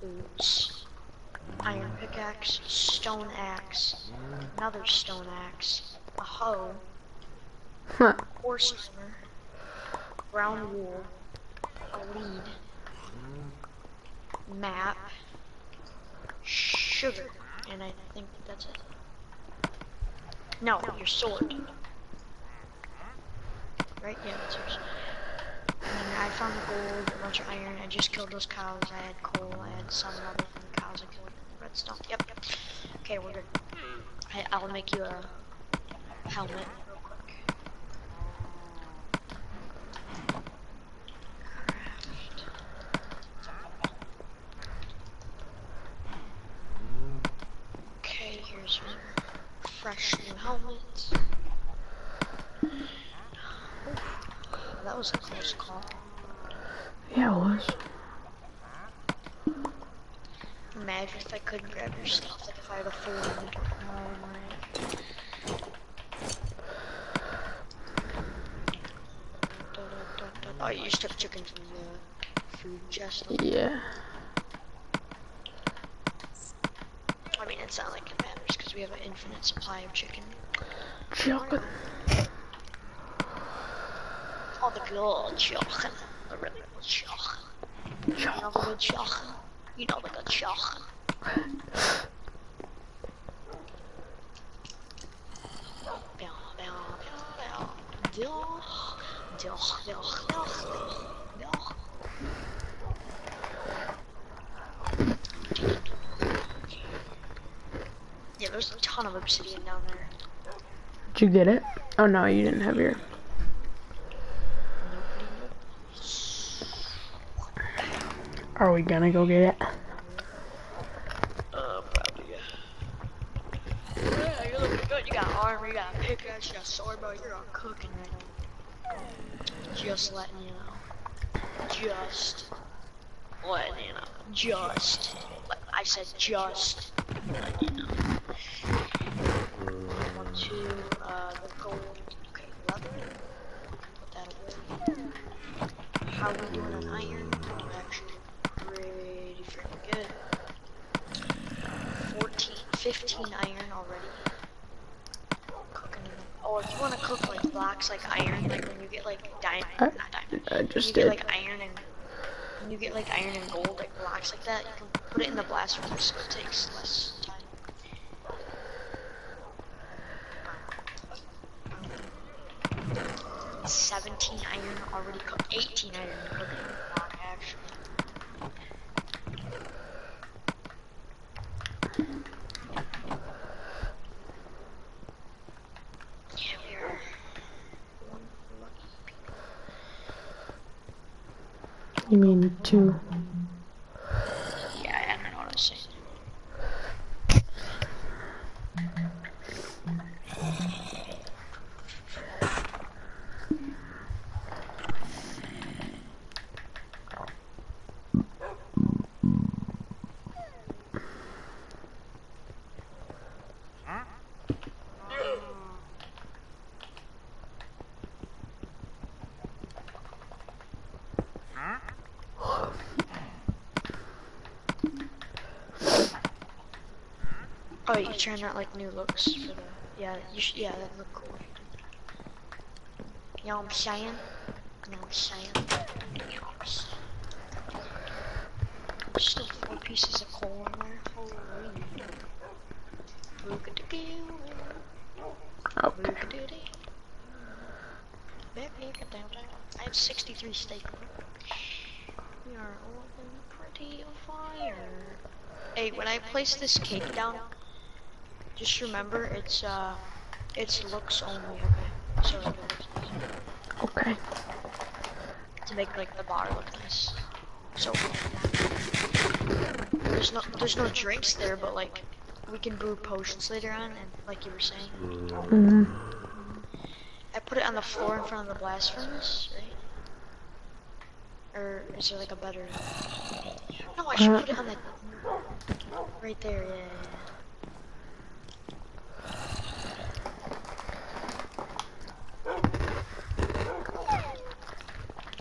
boots, iron pickaxe, stone axe, another stone axe, a hoe, Huh. horse armor, brown wool, a lead, map, sugar, and I think that's it. No, your sword. Right? Yeah, that's yours. Then I found gold, a bunch of iron. I just killed those cows. I had coal. I had some other from the cows I killed. Redstone. Yep, yep. Okay, we're good. I, I'll make you a helmet real quick. Craft. helmets. That was a close call. Yeah, it was. Imagine if I couldn't grab your stuff, like if I had a full inventory. Oh my. Oh, you just took chicken from the food chest. Yeah. I mean, it's not like it matters because we have an infinite chicken. Chocolate. Oh, the good chicken. The really good chicken. You know the good chicken. You know the good chicken. Doch, doch, doch, doch. Yeah, there's a ton of obsidian down there. Did you get it? Oh no, you didn't have your. Are we gonna go get it? Uh, probably, yeah. Yeah, you're looking good. You got armor, you got a pickaxe, you got sword, bro. You're all cooking right now. Just letting you know. Just letting you know. Just. I said, just letting you know. One, two, uh, the gold. Okay, leather. Put that away. How we doing on iron? Actually, pretty freaking good. 14, 15 iron already. Cooking. Oh, if you want to cook like blocks like iron, like when you get like diamond, I- not diamond. I when just you get did. like iron and when you get like iron and gold, like blocks like that, you can the blast furnace so it takes less time. Seventeen iron already cooked. Eighteen iron cooking block actually. Yeah, we are one lucky people. You mean two? Yeah, I don't know what I'm saying. Oh, you're trying out like new looks for the. Yeah, you should. Yeah, that look cool. You know what I'm saying? You know what I'm saying? You I'm? Still four pieces of coal in there. Holy. Okay. I have 63 steak. We are looking pretty fire. Hey, when I place this cake down, just remember it's uh, it's looks only. Okay, so it. Okay. to make like the bar look nice. So there's no there's no drinks there, but like we can brew potions later on, and like you were saying, hmm I put it on the floor in front of the blast furnace, right? Or is there like a better? No, I should Uh, put it on the right there. Yeah. yeah.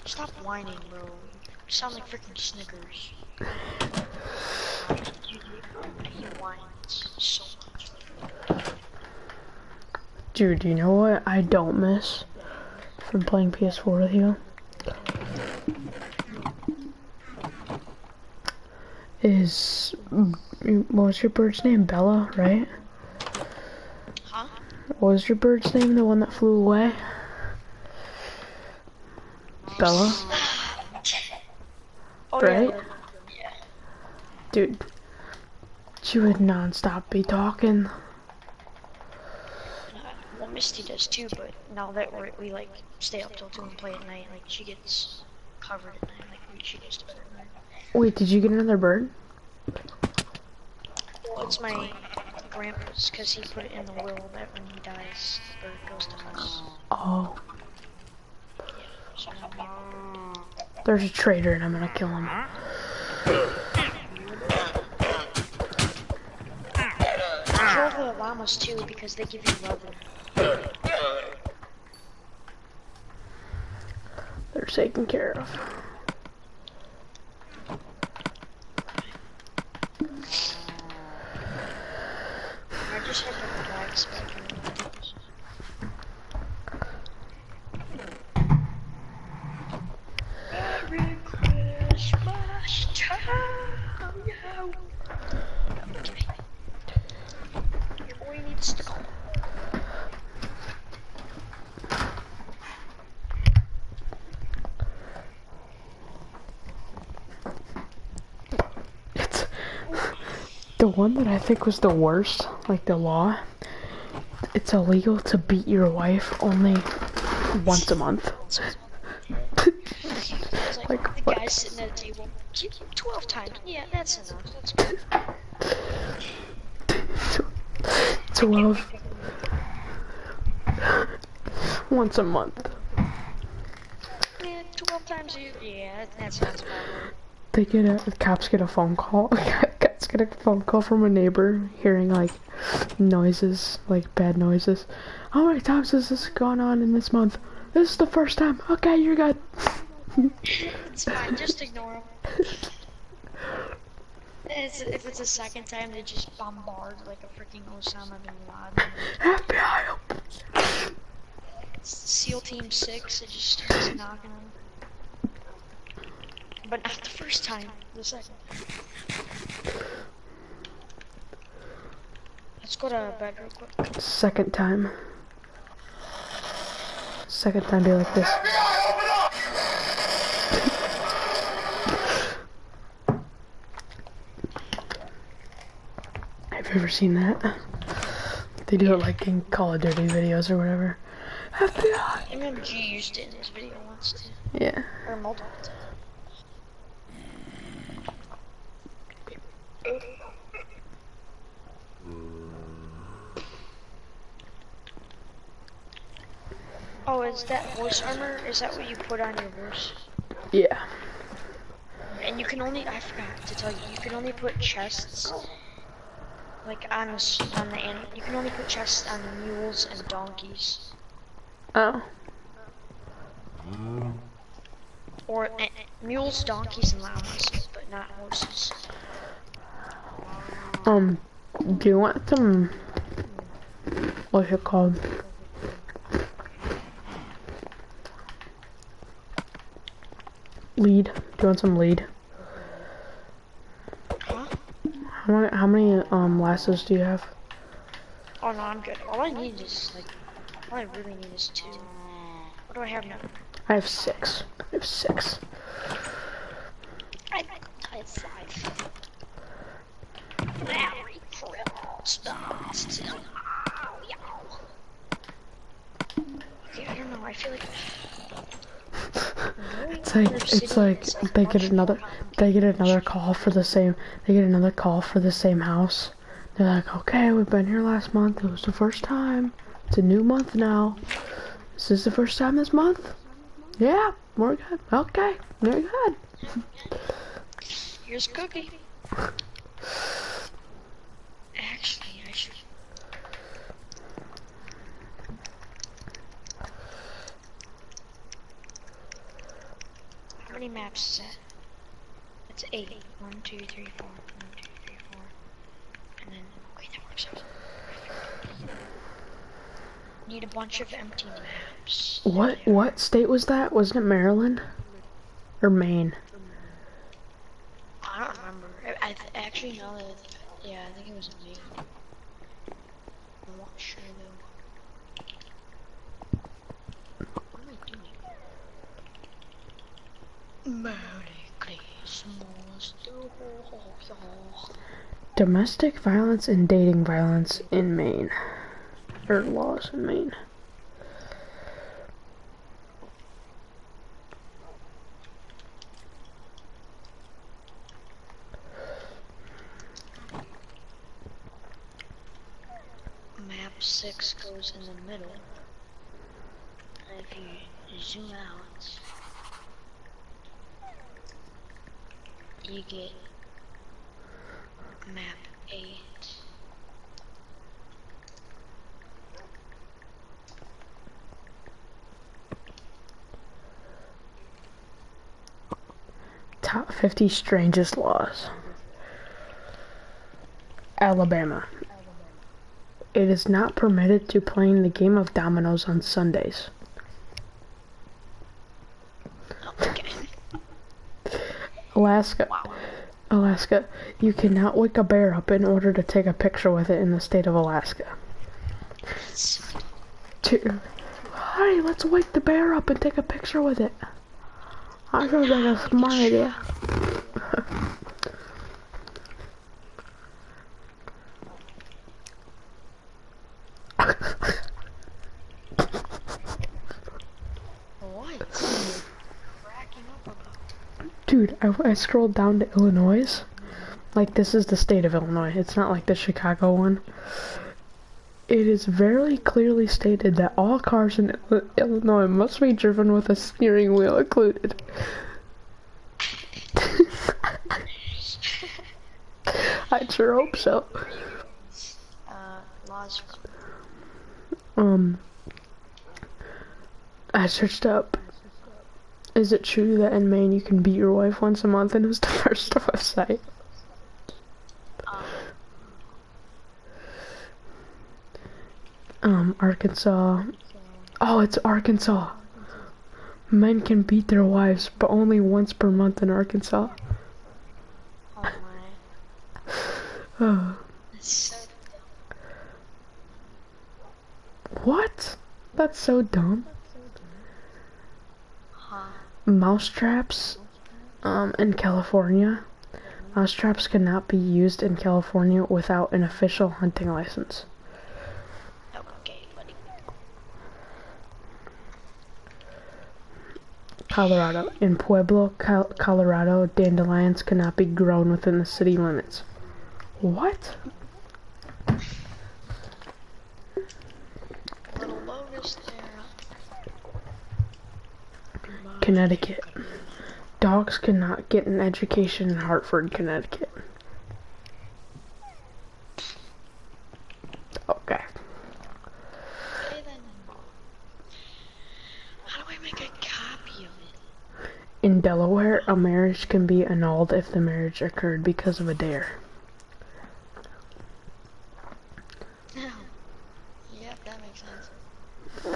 Stop whining, bro. You sound like freaking Snickers. You, you so much. Dude, do you know what I don't miss from playing PS4 with you? Is what was your bird's name? Bella, right? Huh? What was your bird's name? The one that flew away? Um, Bella, Oh, right? Yeah, yeah. Dude, she would non-stop be talking. Well, Misty does too, but now that we're, we like stay up till two and play at night, like she gets covered at night, like she goes to bed at night. Wait, did you get another bird? Well, it's my grandpa's because he put it in the will that when he dies, the bird goes to us. Oh, So now we- there's a traitor and I'm gonna kill him. Kill the llamas too because they give you leather. They're taken care of. I just the black. Merry Christmas to you. Okay. Your boy needs to go. It's the one that I think was the worst, like the law. It's illegal to beat your wife only once a month. Like, Like the what? guy sitting at a table. "Give you 12 times. Yeah, that's enough. That's good. Twelve once a month. Yeah, 12 times a year. Yeah, that, that sounds about right. They get a the cops get a phone call. Get a phone call from a neighbor hearing like noises, like bad noises. How many times has this gone on in this month? This is the first time. Okay, you're good. It's fine, just ignore. It's, if it's the second time, they just bombard like a freaking Osama bin Laden. FBI. SEAL Team 6, it just starts knocking them. But not the first time, the second. Let's go to bed real quick. Second time. Second time be like this. FBI, open up! Have you ever seen that? They do it like in Call of Duty videos or whatever. FBI. MMG used it in his video once too. Yeah. Or multiple times. Oh, is that horse armor? Is that what you put on your horse? Yeah. And you can only, I forgot to tell you, you can only put chests, like on a on the, an- you can only put chests on mules and donkeys. Oh. Or uh, mules, donkeys, and llamas, but not horses. Um. Do you want some? What's it called? Lead. Do you want some lead? Huh? How many, how many um lassos do you have? Oh no, I'm good. All I need is, like, all I really need is two. What do I have now? I have six. I have six. I, I have five. To you. Okay, I don't know, I feel like... It's like it's like they get another they get another call for the same they get another call for the same house. They're like, okay, we've been here last month. It was the first time. It's a new month now. This is the first time this month. Yeah, we're good. Okay, very good. Here's Cookie. Actually, I should... How many maps is that? It's eight. One, two, three, four. One, two, three, four. And then, okay, that works out. Need a bunch of empty maps. What what state was that? Wasn't it Maryland or Maine? I don't remember. I, I actually know that. Yeah, I think it was me. I'm not sure though. What am I doing? Merry Christmas. Domestic violence and dating violence in Maine. Or laws in Maine. Six goes in the middle. And if you zoom out, you get map eight. Top 50 strangest laws. Alabama. It is not permitted to playing the game of dominoes on Sundays. Alaska. Alaska. You cannot wake a bear up in order to take a picture with it in the state of Alaska. Two. Hi, let's wake the bear up and take a picture with it. I sounds like a smart idea. What? Cracking up about. Dude, I, I scrolled down to Illinois. Like, this is the state of Illinois. It's not like the Chicago one. It is very clearly stated that all cars in Illinois must be driven with a steering wheel included. I sure hope so. Uh. Um, I searched up. Is it true that in Maine you can beat your wife once a month and it was the first website? Um, Um, Arkansas. Oh, it's Arkansas. Men can beat their wives, but only once per month in Arkansas. oh my. Oh, so what? That's so dumb. Mousetraps, um, in California. Mousetraps cannot be used in California without an official hunting license. Okay. Colorado. In Pueblo, Col- Colorado, dandelions cannot be grown within the city limits. What? Little lotus there. Connecticut. Dogs cannot get an education in Hartford, Connecticut. Okay. Okay. How do I make a copy of it? In Delaware, a marriage can be annulled if the marriage occurred because of a dare. No. Yep, that makes sense.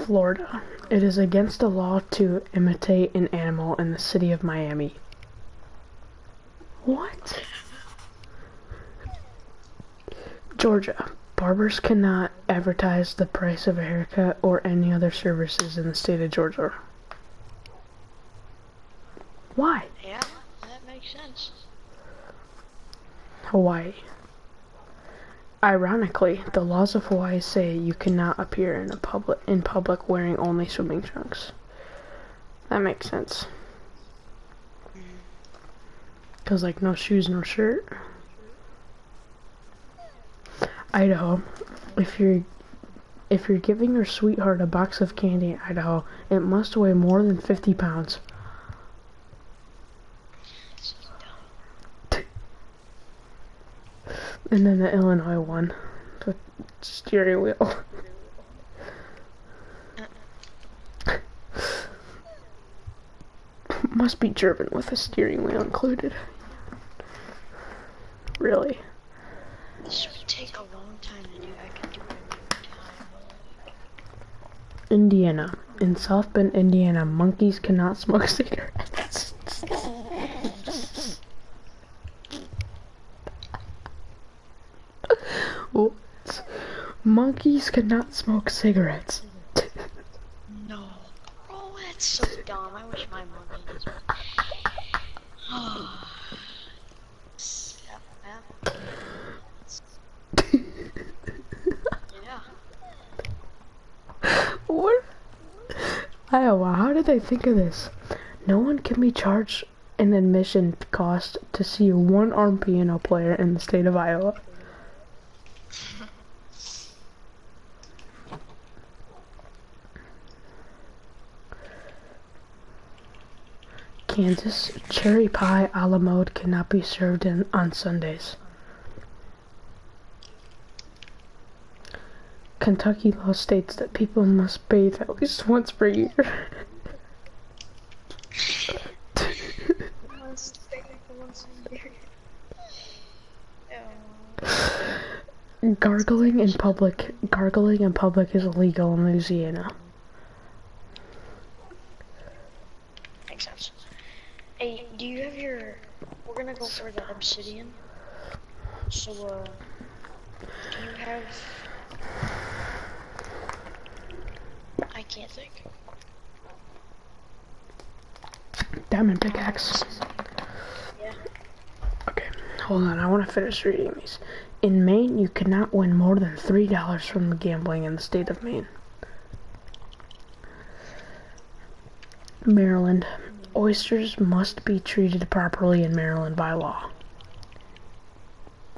Florida. It is against the law to imitate an animal in the city of Miami. What? Georgia. Barbers cannot advertise the price of a haircut or any other services in the state of Georgia. Why? Yeah, that makes sense. Hawaii. Ironically, the laws of Hawaii say you cannot appear in a public in public wearing only swimming trunks. That makes sense. Mm-hmm. Cause like no shoes, no shirt. Idaho, if you're if you're giving your sweetheart a box of candy in Idaho, it must weigh more than 50 pounds. So dumb. And then the Illinois one, the steering wheel. Must be driven with a steering wheel included. Really? This would take a long time to do. I could do it in. Indiana. In South Bend, Indiana, monkeys cannot smoke cigarettes. what? Monkeys cannot smoke cigarettes. No. Oh, that's so dumb. I wish my mom did. Oh. What? Iowa, how did they think of this? No one can be charged an admission cost to see a one-armed piano player in the state of Iowa. Kansas, cherry pie a la mode cannot be served in, on Sundays. Kentucky law states that people must bathe at least once per year. Gargling in public, gargling in public is illegal in Louisiana. Makes sense. Hey, do you have your? We're gonna go for the obsidian. So, uh, do you have? I can't think. Diamond pickaxe. Yeah. Okay, hold on. I want to finish reading these. In Maine, you cannot win more than three dollars from gambling in the state of Maine. Maryland, oysters must be treated properly in Maryland by law.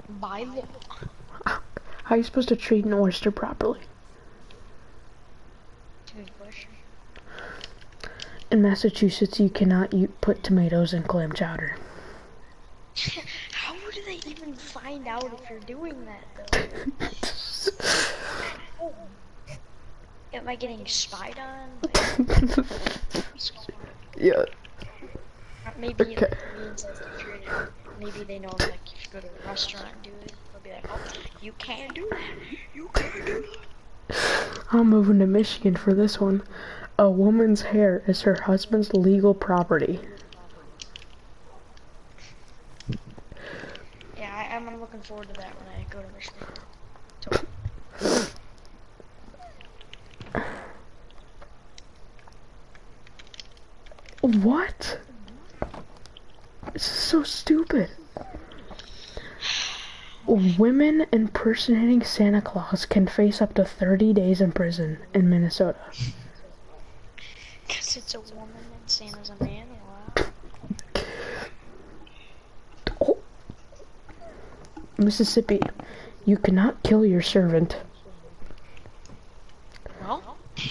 By law. How are you supposed to treat an oyster properly? In Massachusetts, you cannot put tomatoes in clam chowder. How do they even find out if you're doing that though? Am I getting spied on? Like, what's going on? yeah. Maybe Okay. it means that if you're in maybe they know like if you go to a restaurant and do it, they'll be like, oh, you can't do that. You can't do that. I'm moving to Michigan for this one. A woman's hair is her husband's legal property. Yeah, I, I'm looking forward to that when I go to Michigan. What? This is so stupid. Women impersonating Santa Claus can face up to 30 days in prison in Minnesota. Cause it's a woman and Santa's a man. Wow. Oh. Mississippi, you cannot kill your servant. Well,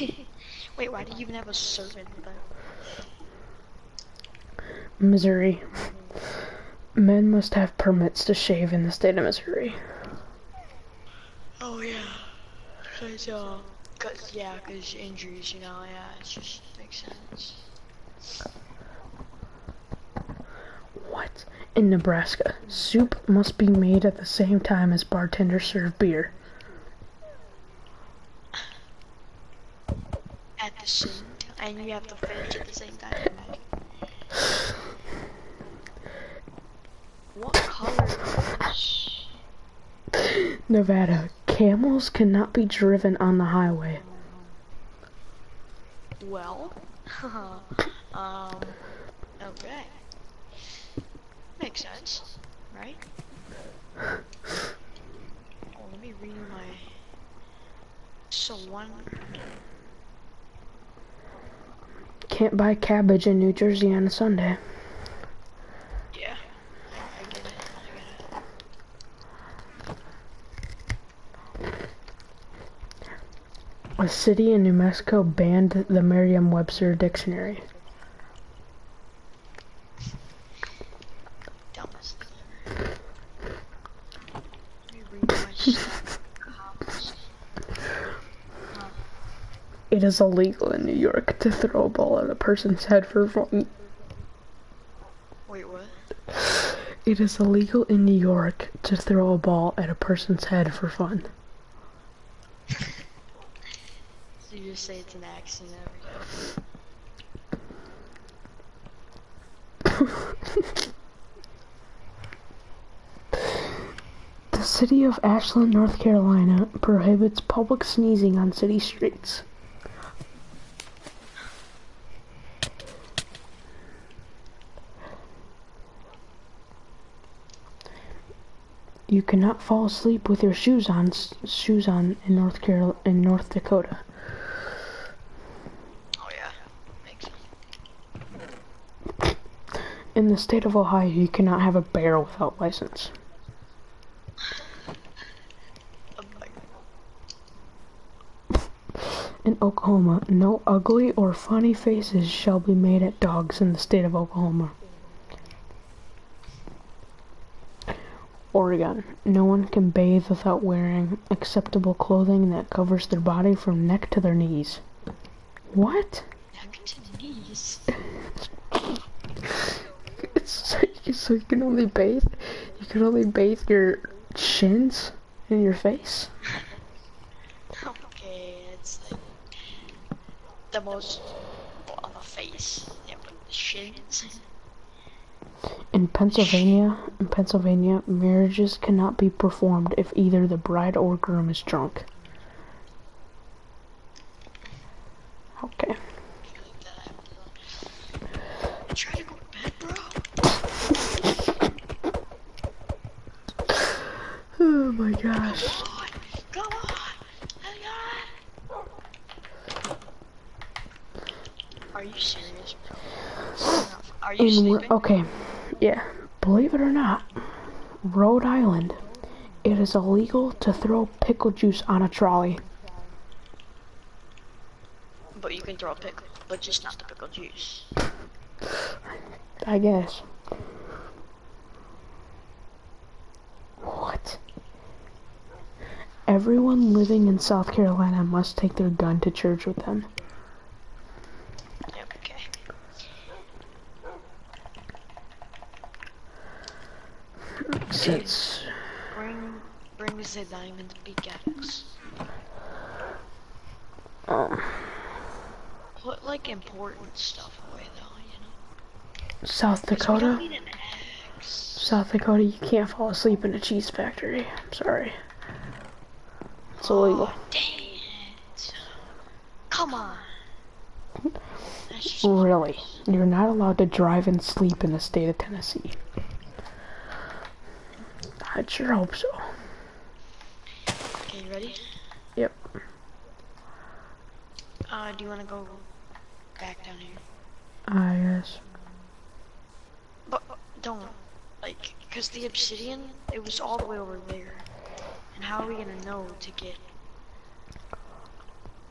wait, why do you even have a servant? Missouri, men must have permits to shave in the state of Missouri. Oh yeah, cause uh, cause yeah, cause injuries, you know, yeah, it just makes sense. What? In Nebraska, soup must be made at the same time as bartenders serve beer. At the same time, and you have to finish at the same time. What color is? Nevada, camels cannot be driven on the highway. Well, um, okay. Makes sense, right? Oh, let me read my. So one. Can't buy cabbage in New Jersey on a Sunday. Yeah. I, I get it. I get it. A city in New Mexico banned the Merriam-Webster dictionary. Dumbest. Let me read my stuff. Cops. It is illegal in New York to throw a ball at a person's head for fun. Wait, what? It is illegal in New York to throw a ball at a person's head for fun. You just say it's an accident The city of Ashland, North Carolina prohibits public sneezing on city streets. You cannot fall asleep with your shoes on shoes on in North Carol in North Dakota. Oh yeah. Makes sense. In the state of Ohio, you cannot have a bear without license. In Oklahoma, no ugly or funny faces shall be made at dogs in the state of Oklahoma. Oregon, no one can bathe without wearing acceptable clothing that covers their body from neck to their knees. What? Neck to knees. It's so, you can only bathe, you can only bathe your shins and your face. Okay, it's like the most on the face. Yeah, but the shins. In Pennsylvania, in Pennsylvania, marriages cannot be performed if either the bride or groom is drunk. Okay. Like that. Try to go to bed, bro. Oh my gosh. Come on, come on, hang on. Are you serious, bro? Are you In, sleeping? Okay, yeah. Believe it or not, Rhode Island, it is illegal to throw pickle juice on a trolley. But you can throw a pickle, but just not the pickle juice. I guess. What? Everyone living in South Carolina must take their gun to church with them. Yep, okay. Bring, bring the diamond pickaxe. um, Put like important stuff away though, you know. South Dakota, need an axe. South Dakota, you can't fall asleep in a cheese factory. I'm sorry. It's illegal. Dang it. Come on. Really, you're not allowed to drive and sleep in the state of Tennessee. I sure hope so. Okay, you ready? Yep. Uh, do you want to go back down here? Ah, yes. But uh, don't, like, because the obsidian, it was all the way over there. And how are we gonna know to get?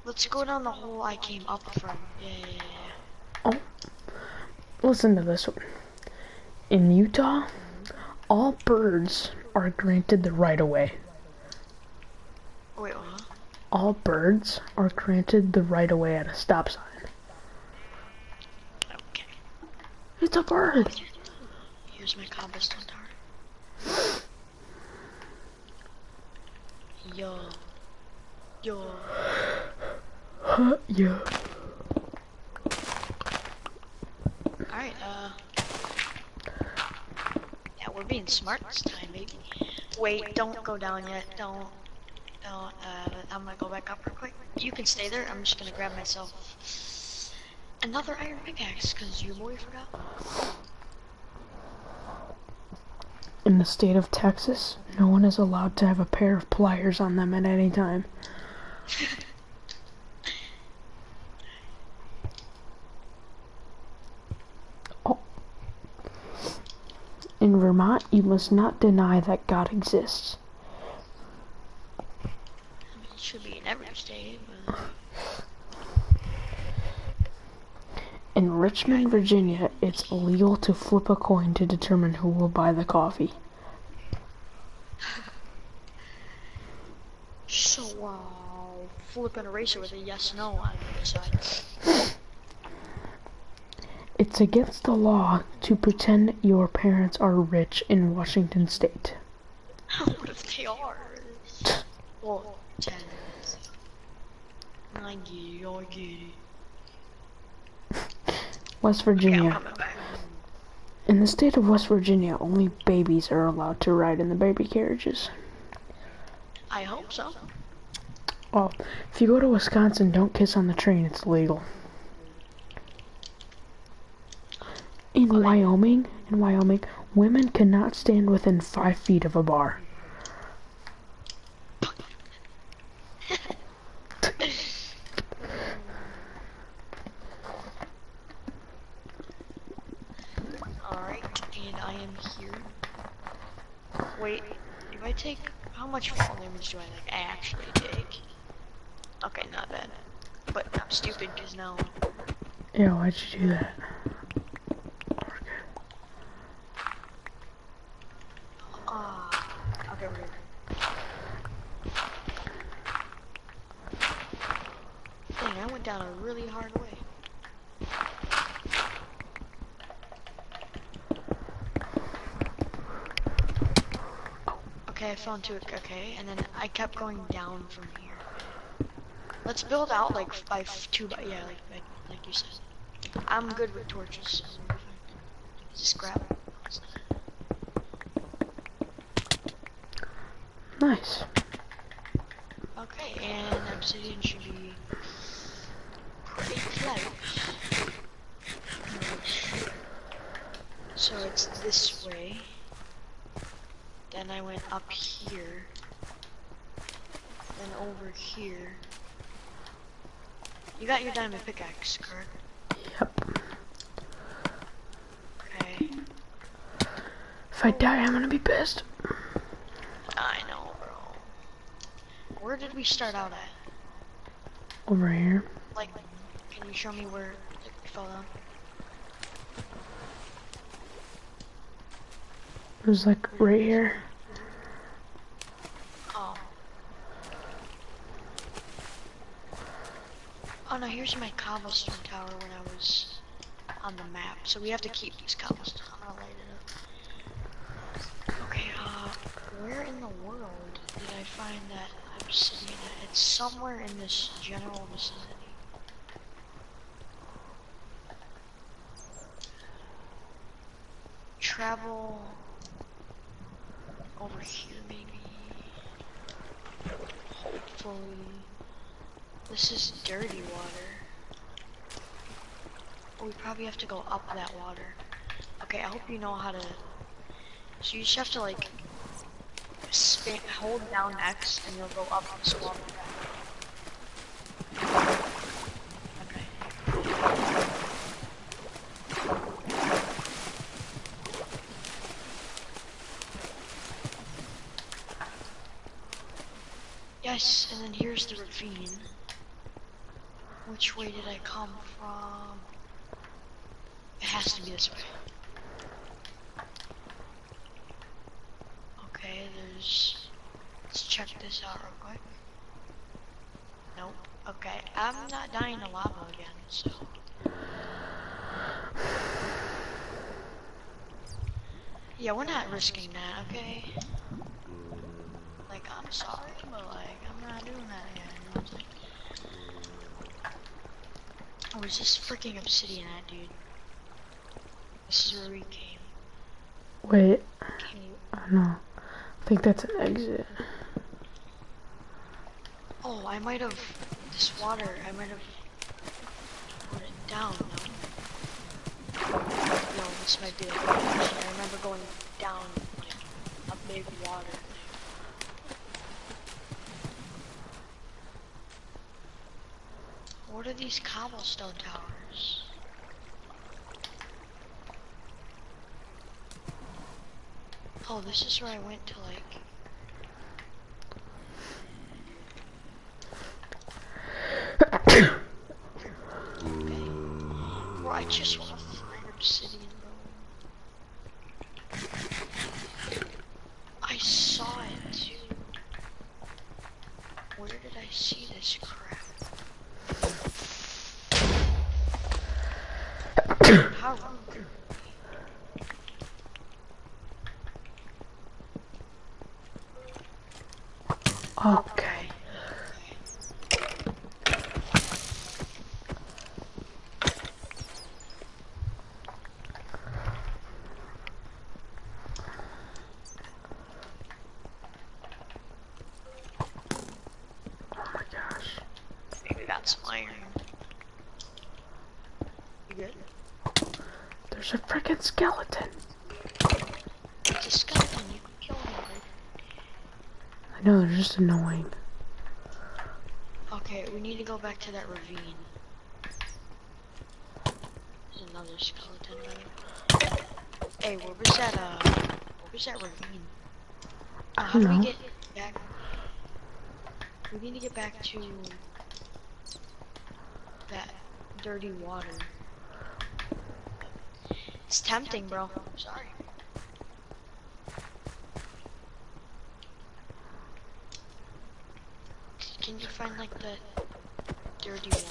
Let's go down the hole I came up from. Yeah, yeah, yeah, yeah. Listen to this one. In Utah, all birds are granted the right of way. Wait, what? All birds are granted the right of way at a stop sign. Okay. It's a bird. Here's my cobblestone tower. Yo. Yo. Huh, yeah. Alright, uh. Yeah, we're being smart this time, baby. Wait, don't go down yet. Don't. Don't, uh, I'm gonna go back up real quick. You can stay there. I'm just gonna grab myself another iron pickaxe, cause your boy forgot. In the state of Texas, no one is allowed to have a pair of pliers on them at any time. In Vermont, you must not deny that God exists. I mean, it should be in every state, but. In Richmond, Virginia, it's illegal to flip a coin to determine who will buy the coffee. So, uh, flip an eraser with a yes no on the side. It's against the law to pretend your parents are rich in Washington state. what if they are? Well, ten. I get it, I get it. West Virginia. In the state of West Virginia, only babies are allowed to ride in the baby carriages. I hope so. Well, if you go to Wisconsin, don't kiss on the train, it's illegal. In Wyoming, in Wyoming, women cannot stand within five feet of a bar. Alright, and I am here. Wait, if I take, how much fall damage do I like actually take? Okay, not bad. But I'm stupid because now Yeah, why'd you do that? Ah, okay, we're good. Dang, I went down a really hard way. Okay, I found two. Okay, and then I kept going down from here. Let's build out like by two by yeah, like like, like you said. I'm good with torches. Just grab. Nice. Okay, and obsidian should be pretty close. So it's this way. Then I went up here. Then over here. You got your diamond pickaxe, correct? Yep. Okay. If I die, I'm gonna be pissed. I know, bro. Where did we start out at? Over here. Like, can you show me where like, we fell down? It was like right here. Oh. Oh no, here's my cobblestone tower when I was on the map. So we have to keep these cobblestones. I'm gonna light it up. Okay, uh, where in the world did I find that obsidian? It's somewhere in this general vicinity. Travel over here maybe. Hopefully. This is dirty water. We probably have to go up that water. Okay, I hope you know how to... So you just have to like... Spin, hold down X and you'll go up this water. Yes, and then here's the ravine. Which way did I come from? Has to be this way. Okay, there's... Let's check this out real quick. Nope. Okay, I'm not dying to lava again, so... Yeah, we're not risking that, okay? Like, I'm sorry, but like, I'm not doing that again. Oh, is this freaking obsidian at, dude? Came. Wait, Came oh, I don't. I think that's an exit. Oh, I might have this water. I might have put it down. No, no, this might be. A I remember going down like a big water. What are these cobblestone towers? Oh, this is where I went to like. Okay. Bro, I just want to find obsidian, bro. I saw it too. Where did I see this crap? How rude. Okay. Oh my gosh. Maybe got some iron. You good? There's a freaking skeleton. It's a skeleton. You can kill him. I know, they're just annoying. Okay, we need to go back to that ravine. There's another skeleton. Right? Hey, where was that? Uh, where was that ravine? Uh, how do we know. get back? We need to get back to. That dirty water. It's tempting, bro. Sorry. Can you find like the dirty one?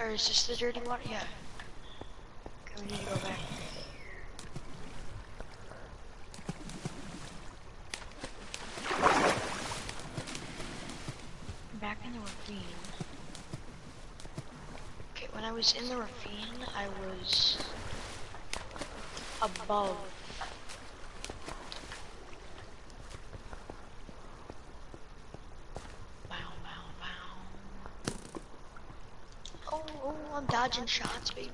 Or is this the dirty one? Yeah. Okay, we need to go back. Back in the ravine. Okay, when I was in the ravine, I was above. Wow, wow, wow. Oh, oh, I'm dodging shots, baby.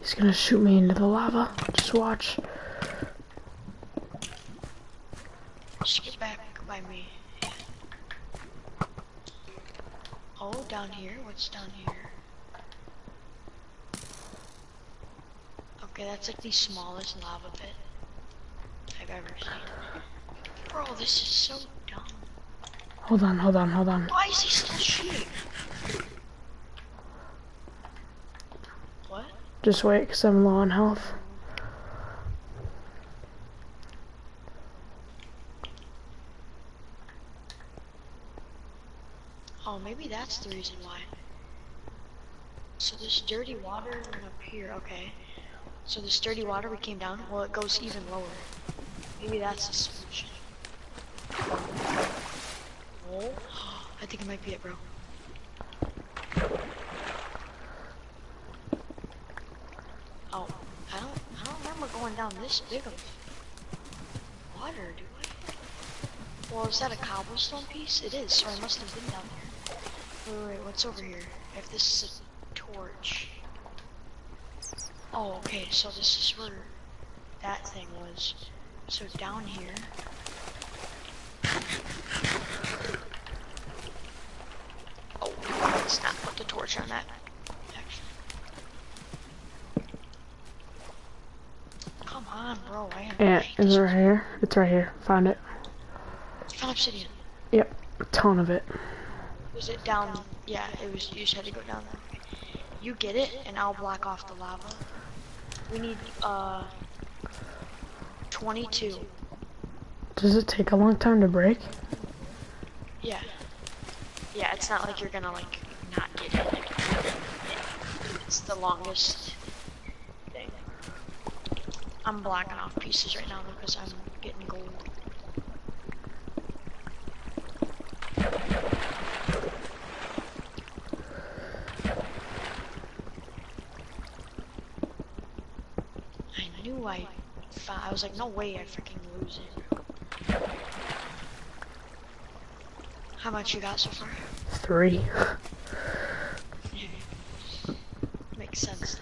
He's gonna shoot me into the lava. Just watch. Just get back by me. Oh, down here. What's down here? Okay, that's like the smallest lava pit I've ever seen. Bro, this is so dumb. Hold on, hold on, hold on. Why is he still shooting? What? Just wait, cause I'm low on health. Oh, maybe that's the reason why. This dirty water up here, okay. So this dirty water we came down, well it goes even lower. Maybe that's the solution. Oh, I think it might be it, bro. Oh, I don't, I don't remember going down this big of water, do I? Well, is that a cobblestone piece? It is, so I must have been down here. Wait, wait, wait, what's over here? If this is torch. Oh, okay, so this is where that thing was. So down here. Oh, let's not put the torch on that. Actually. Come on, bro, I am. Yeah, is it right here? It's right here. Found it. Found obsidian. Yep, a ton of it. Was it down? Yeah, it was. You just had to go down there. You get it, and I'll block off the lava. We need uh 22. Does it take a long time to break? Yeah. Yeah, it's not like you're gonna like not get it. It's the longest thing. I'm blocking off pieces right now because I'm getting gold. I knew I. fou- I was like, no way, I freaking lose it. How much you got so far? Three. Makes sense.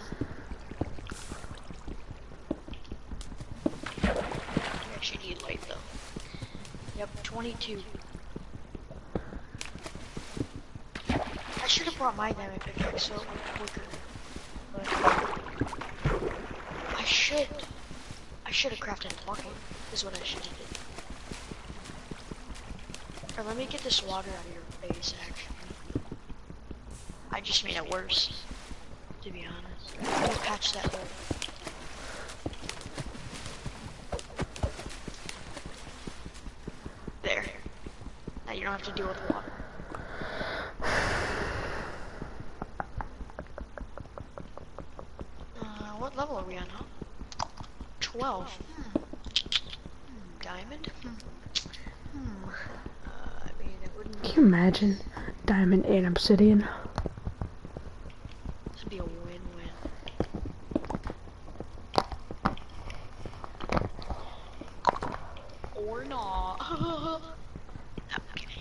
You actually need light though. Yep, 22. I should have brought my diamond pickaxe so it would quicker. But I should. I should have crafted a bucket. Is what I should have did. Or let me get this water out of your face. Actually, I just made it worse. To be honest, me patch that hole. There. Now you don't have to deal with water. Uh, what level are we on, huh? 12. Hmm. Hmm, Diamond? Hmm. Hmm. Uh, I mean, it wouldn't Diamond and obsidian. That'd be a win-win. Or not. I'm kidding.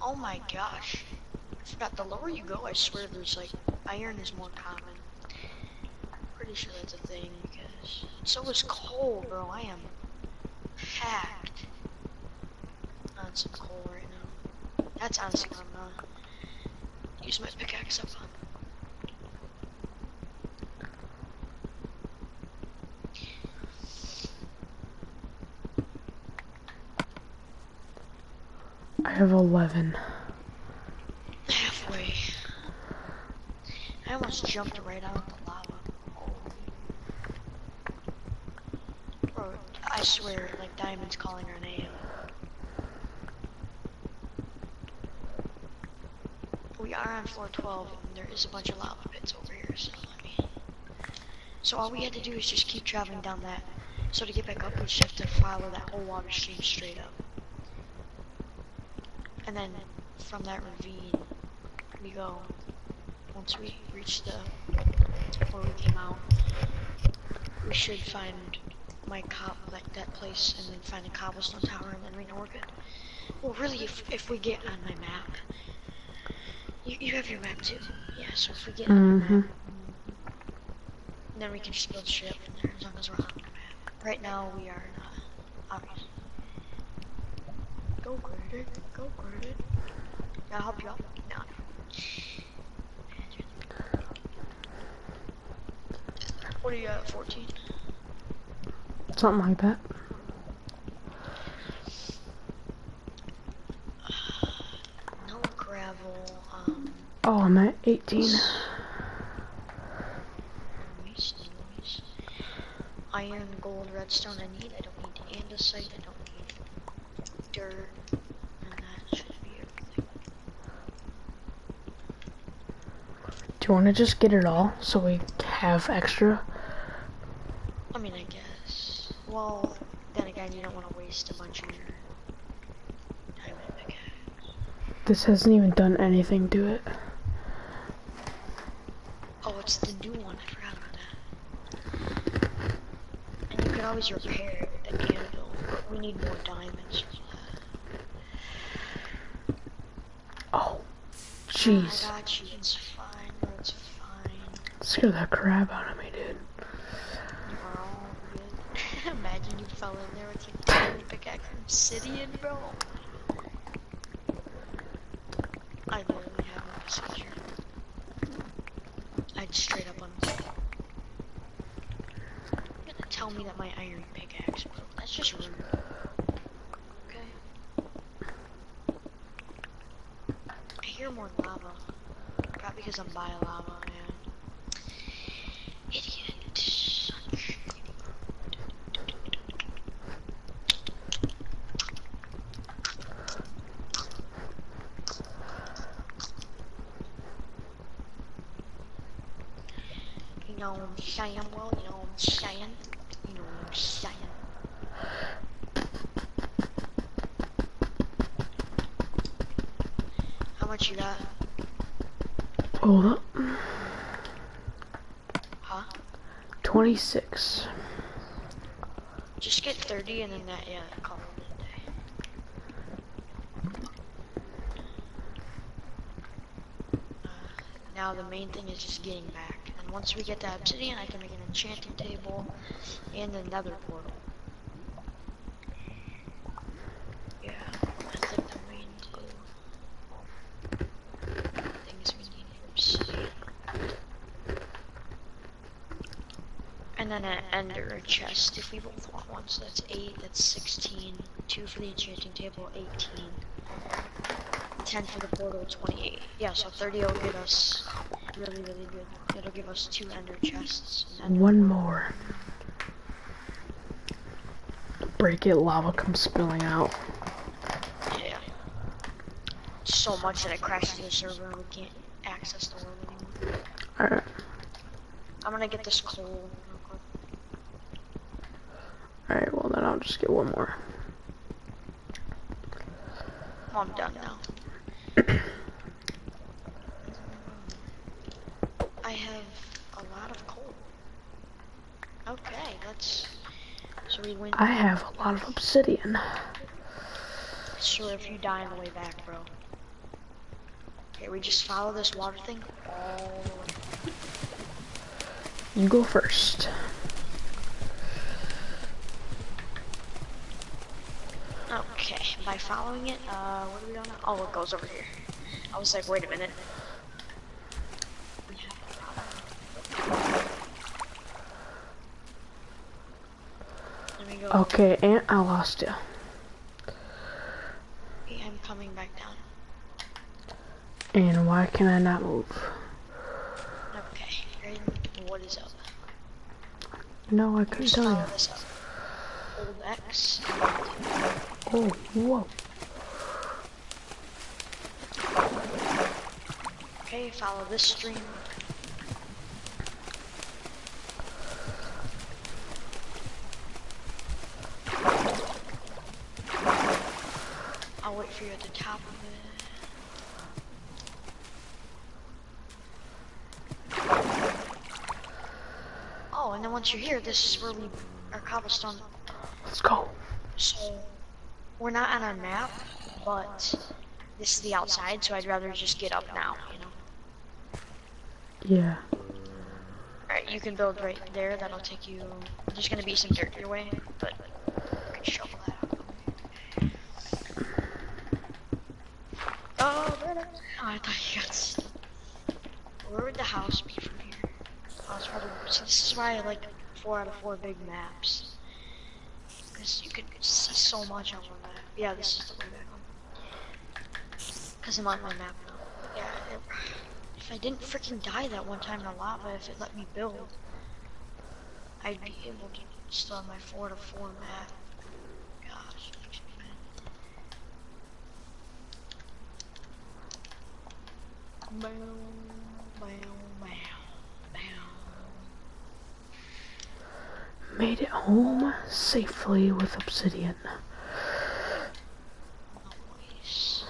Oh my gosh. I forgot go, I swear there's like iron is more common. I'm Pretty sure that's a thing because so is coal, bro. I am packed on some coal right now. That's honestly what uh, I'm gonna use my pickaxe up on. I have 11. Halfway. I almost jumped right out of the lava. Bro, I swear, like Diamond's calling her name. We are on floor 12, and there is a bunch of lava pits over here, so. So all we had to do is just keep traveling down that. So to get back up, we just have to follow that whole water stream straight up. And then from that ravine, we go. Once we reach the where we came out, we should find my cop like that place, and then find a cobblestone tower, and then we know we're good. Well, really, if if we get on my map, you you have your map too. Yeah. So if we get on Mm-hmm. map, then we can just build shit from there as long as we're on the map. Right now we are not. Obviously. Go Graded, go Graded. Yeah, I'll help you out. No. What are you at, 14? Something like that. 15. Iron, gold, redstone I need. I don't need andesite. I don't need dirt. And that should be everything. Do you want to just get it all so we have extra? I mean, I guess. Well, then again, you don't want to waste a bunch of your... This hasn't even done anything to it. Oh, it's the new one. I forgot about that. And you can always repair it with the anvil, but we need more diamonds for that. Oh, ah, I jeez. got you. It's fine. bro, It's fine. Scare the crap out of me, dude. You are all good. Imagine you fell in there with your diamond pickaxe from obsidian, bro. I literally have a message here. I'd straight up on. You're gonna tell me that my iron pickaxe, bro. That's just rude. Okay. I hear more lava. Probably because I'm by lava, man. Idiot. You know what I'm saying, well, you know what I'm saying? You know what I'm saying? How much you got? Hold up. Huh? 26. Just get 30 and then that, yeah, call it a day. Uh, now the main thing is just getting back. And once we get that obsidian, I can make an enchanting table and another portal. Yeah, that's like the main two things we need for obsidian. And then an ender chest if we both want one. So that's 8, that's 16. 2 for the enchanting table, 18. 10 for the portal, 28. Yeah, so 30 will get us really, really good. It'll give us two ender chests. and ender One more. Break it, lava comes spilling out. Yeah. So much that it crashes the server and we can't access the world anymore. Alright. I'm gonna get this coal real quick. Alright, well one more. Oh, I'm done now. I have a lot of coal. Okay, let's. So we win. I have a lot of obsidian. Sure, if you die on the way back, bro. Okay, we just follow this water thing all the way. You go first. Okay, by following it, uh, what are we on? Oh, it goes over here. I was like, wait a minute. We have a problem. Let me go. Okay, and I lost you. Okay, I'm coming back down. And why can I not move? Okay, what is up? No, I couldn't tell you. this up. Hold X. Oh, whoa. Okay, follow this stream. I'll wait for you at the top of it. Oh, and then once you're here, this is where we our cobblestone. Let's go. So we're not on our map, but this is the outside, so I'd rather just get up now, you know. Yeah. Alright, you can build right there. That'll take you. There's gonna be some dirt your way, but you can shovel that out. Oh. Oh, I thought you got. s- Where would the house be from here? Oh, it's probably. See, this is why I like four out of four big maps. Because you can see so much on one. Yeah, this is the way back home. Because I'm on my map now. Yeah, it, if I didn't freaking die that one time in the lava, if it let me build, I'd be able to still have my 4 to 4 map. Gosh. man. Bow, bow, bow, bow. Made it home safely with obsidian. Nice.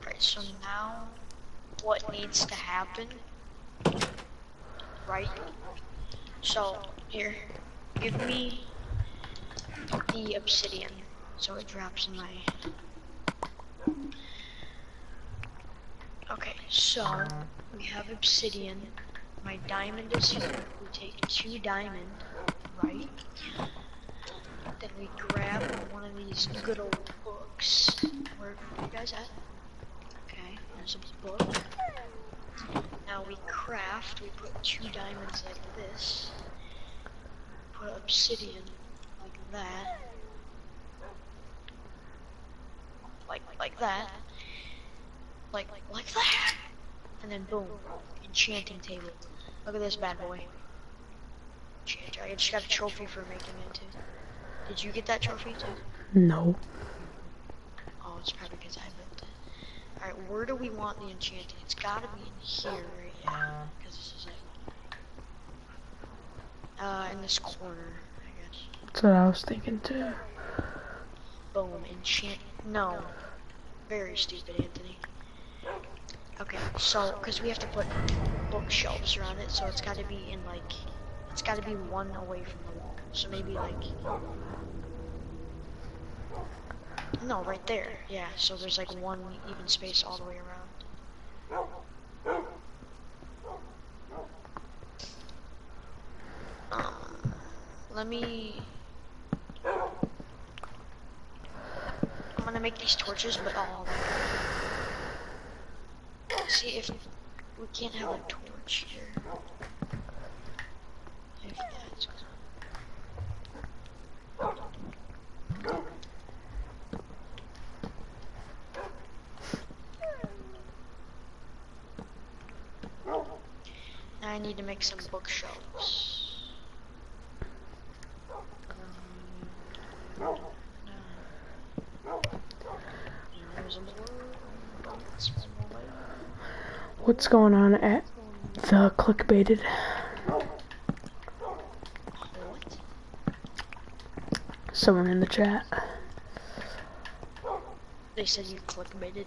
Alright, so now what needs Right? So, here, give me the obsidian. So it drops in my. Okay, so we have obsidian. My diamond is here. We take two diamond, right? Then we grab one of these good old books. Where are you guys at? Okay, there's a book. Now we craft, we put two diamonds like this. Put obsidian like that. Like like that. Like like that. And then boom. Enchanting table. Look at this bad boy. I just got a trophy for making it too. Did you get that trophy too? No. Oh, it's probably because I. Alright, where do we want the enchanting? It's gotta be in here, right? Yeah, because this is it. Uh, in this corner, I guess. That's what I was thinking too. Boom, enchant. No. Very stupid, Anthony. Okay, so, because we have to put bookshelves around it, so it's gotta be in, like, it's gotta be one away from the wall. So maybe, like, no, right there. Yeah, so there's, like, one even space all the way around. Um, let me I'm gonna make these torches, but all see if we can't have a torch here. If that's I need to make some bookshelves. Um, no. What's going on at the clickbaited? What? Someone in the chat. They said you clickbaited.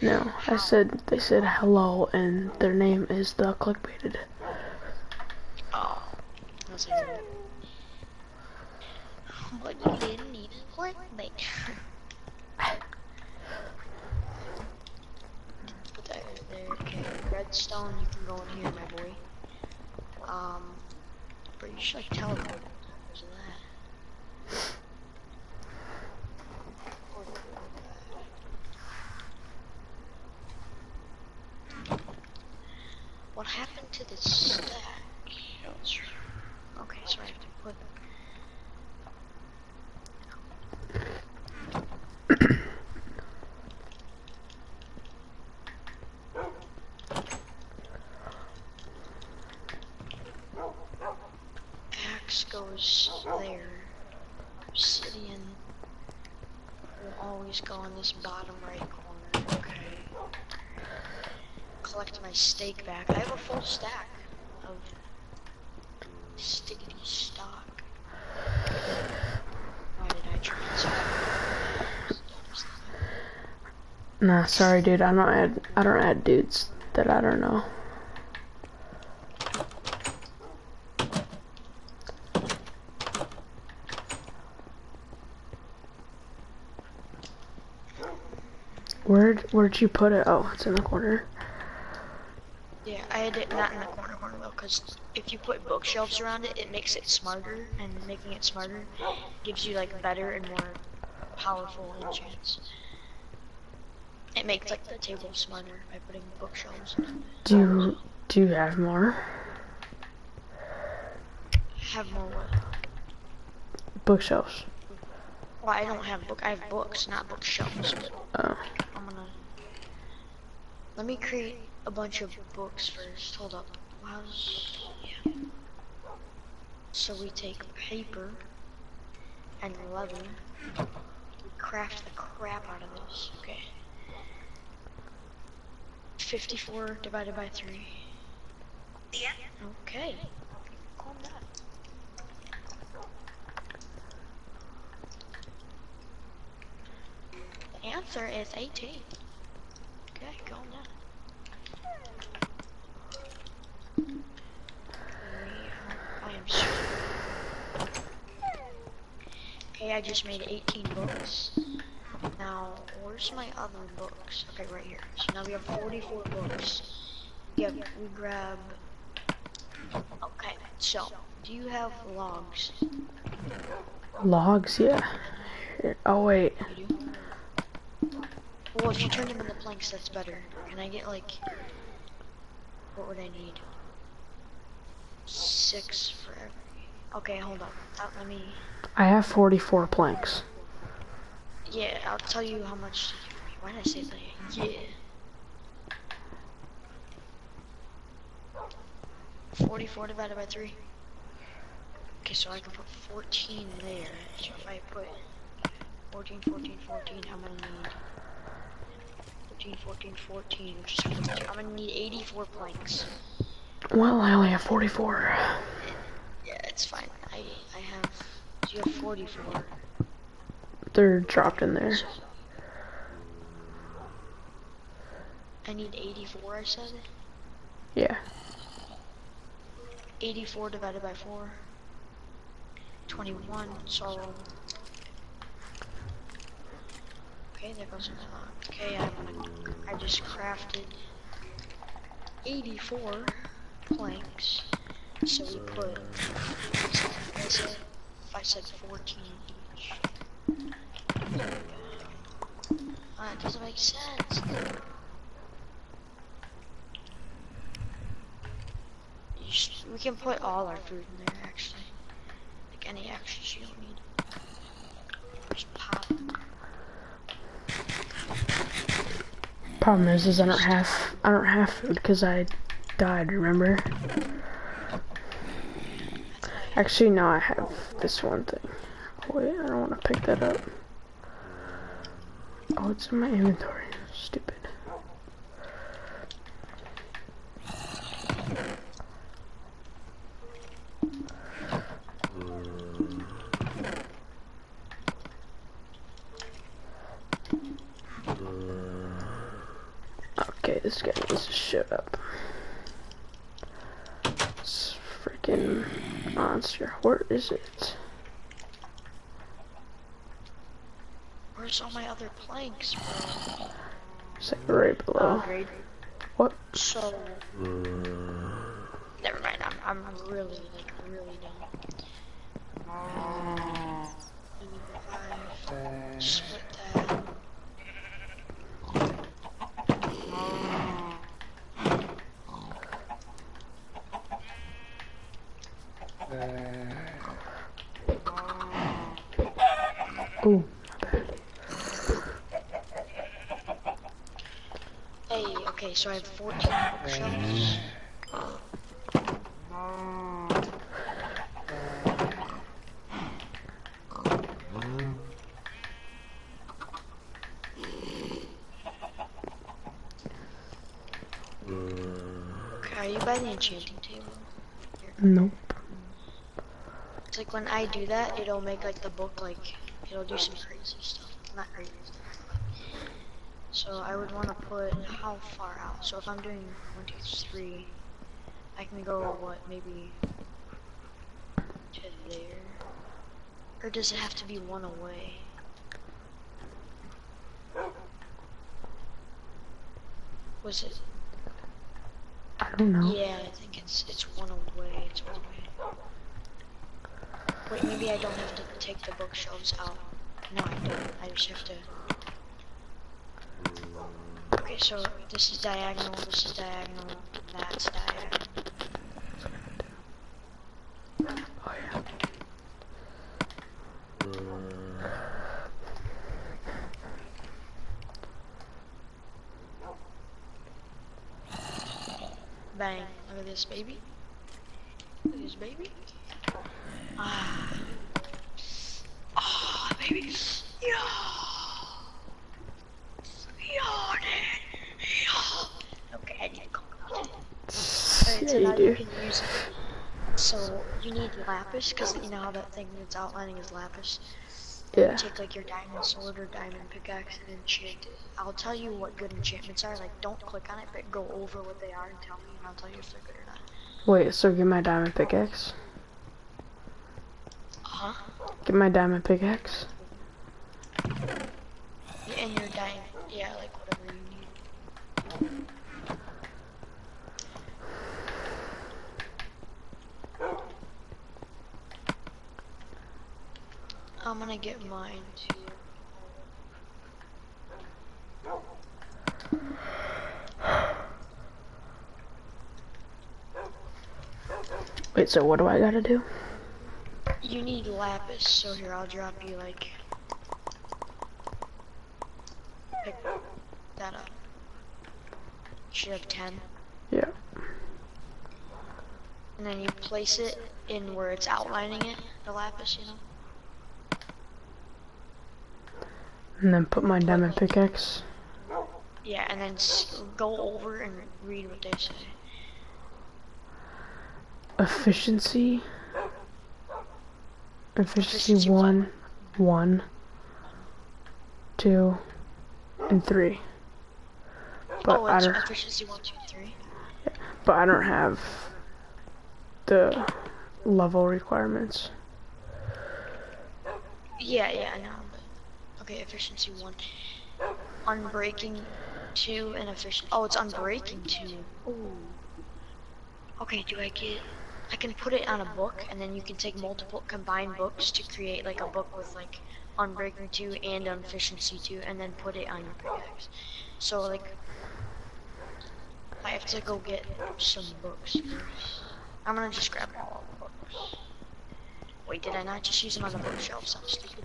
No, I said they said hello and their name is the clickbaited. Oh. That's like, but you didn't need a clickbait. Put that there. Okay, redstone, you can go in here, my boy. Um, but you should like teleport. Because of that. What happened to the stack? Okay, so I have to put axe goes there. Obsidian will always go in this bottom right Collect my steak back. I have a full stack of stickety stock. Why did I try transfer? Nah, sorry, dude. I don't add. I don't add dudes that I don't know. Where'd Where'd you put it? Oh, it's in the corner. Yeah, I had it not in the corner corner though, because if you put bookshelves around it, it makes it smarter, and making it smarter gives you like better and more powerful enchants. It makes like the table smarter by putting bookshelves. Do you Do you have more Have more what? bookshelves? Well, I don't have book. I have books, not bookshelves. Oh, I'm gonna. Let me create a bunch of books first. Hold up. How's yeah. So we take paper and leather. We craft the crap out of this. Okay. 54 divided by 3. Yeah. Okay. Calm down. The answer is 18. Okay, calm down. We are- I am sure. Okay, I just made 18 books. Now, where's my other books? Okay, right here. So now we have 44 books. Yeah, we grab. Okay, so do you have logs? logs. Yeah. Oh wait. Well, if you turn them into planks, that's better. Can I get like, what would I need? Six for every. Okay, hold on. Uh, let me. I have 44 planks. Yeah, I'll tell you how much. Why did I say that? Yeah. Forty-four divided by three. Okay, so I can put fourteen there. So if I put 14, 14, 14, I'm gonna need 14, 14, 14, which is 42. I'm gonna need 84 planks. Well, I only have 44. Yeah, it's fine. I I have. You have 44. They're dropped in there. I need 84. I said. Yeah. 84 divided by 4. 21, so... Okay, there goes another. Okay, gonna... I just crafted 84 planks. So we put... I said, I said 14 each. It doesn't make sense. We can put all our food in there, actually. Like any extras you don't need. Just pop. Problem is, is I don't have I don't have food because I died. Remember? Actually, no, I have this one thing. Wait, I don't want to pick that up. Oh, it's in my inventory. Stupid. Okay, this guy needs to shut up. It's freaking monster. Where is it? Where's all my other planks, bro? It's like right below. Oh, Upgrade. What? So. Never mind, I'm, I'm really, like, really dumb. Oh. Five, Split so I have 14 bookshelves. Okay, are you by the enchanting table? Here. Nope. It's like when I do that, it'll make like the book like, it'll do some crazy stuff. Not crazy stuff. So I would want to put how far out. So if I'm doing one, two, three, I can go what maybe to there, or does it have to be one away? Was it? I don't know. Yeah, I think it's it's one away. It's one away. Wait, maybe I don't have to take the bookshelves out. No, I don't. I just have to. So this is diagonal. This is diagonal. That's diagonal. Oh yeah. Bang! Look at this baby. Look at this baby. Ah. Ah, baby. Yeah. Yeah, yeah. Okay, I need to go. Alright, so Yeah, you now you do. can use it. So you need lapis, because you know how that thing that's outlining is lapis. Yeah. Take like your diamond sword or diamond pickaxe and enchant it. I'll tell you what good enchantments are. Like, don't click on it, but go over what they are and tell me, and I'll tell you if they're good or not. Wait, so get my diamond pickaxe. Huh? Get my diamond pickaxe. And your diamond. Yeah, like I'm gonna get mine too. Wait, so what do I gotta do? You need lapis, so here I'll drop you like. Pick that up. Should have ten. Yeah. And then you place it in where it's outlining it, the lapis, you know? And then put my diamond pickaxe. Yeah, and then go over and read what they say. Efficiency. Efficiency Efficiency one, one, two, and three. But oh, I don't. efficiency one, two, three. But I don't have the level requirements. Yeah, yeah, I know. Okay, efficiency one. Unbreaking two and efficient. Oh, it's unbreaking two. Ooh. Okay, do I get? I can put it on a book, and then you can take multiple combined books to create like a book with like unbreaking two and efficiency two, and then put it on your pickaxe. So like, I have to go get some books first. I'm gonna just grab all the books. Wait, did I not just use them on the bookshelves? I'm stupid.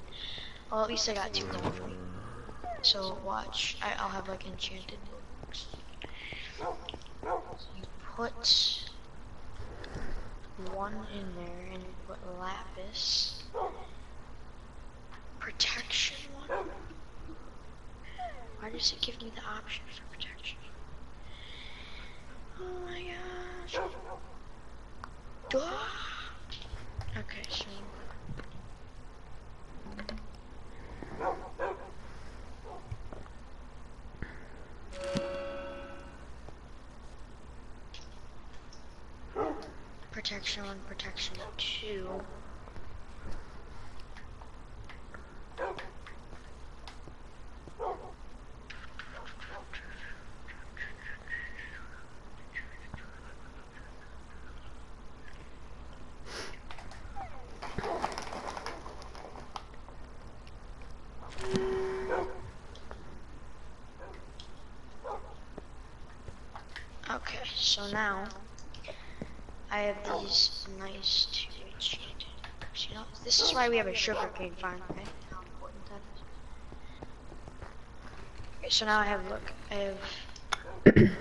Well, at least I got two me. So watch, I, I'll have like enchanted books. You put one in there and you put lapis. Protection one. Why does it give me the option for protection? Oh my gosh. Ah. Okay, so protection one, protection two. Okay, so now I have these nice two you know? This is why we have a sugarcane farm, okay? How important that is. Okay, so now I have, look, I have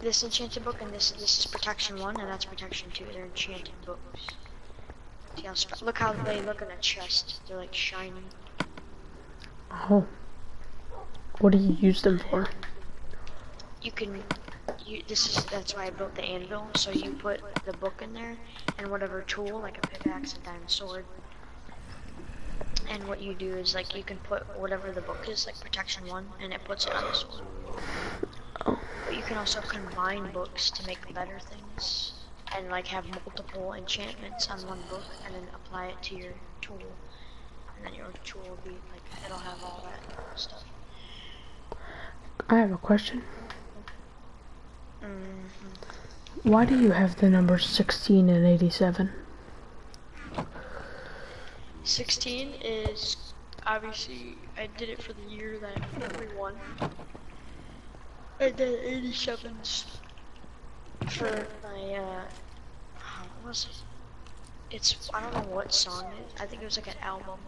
this enchanted book and this this is protection one and that's protection two. They're enchanted books. Look how they look in the chest. They're like shiny. Oh. What do you use them for? You can, you, this is, that's why I built the anvil, so you put the book in there, and whatever tool, like a pickaxe, a diamond sword, and what you do is, like, you can put whatever the book is, like protection one, and it puts it on the sword. But you can also combine books to make better things, and like have multiple enchantments on one book, and then apply it to your tool, and then your tool will be, like, it'll have all that stuff. I have a question. Why do you have the numbers 16 and 87? 16 is obviously I did it for the year that we won. And then 87's for my uh what was it? It's I don't know what song it is. I think it was like an album.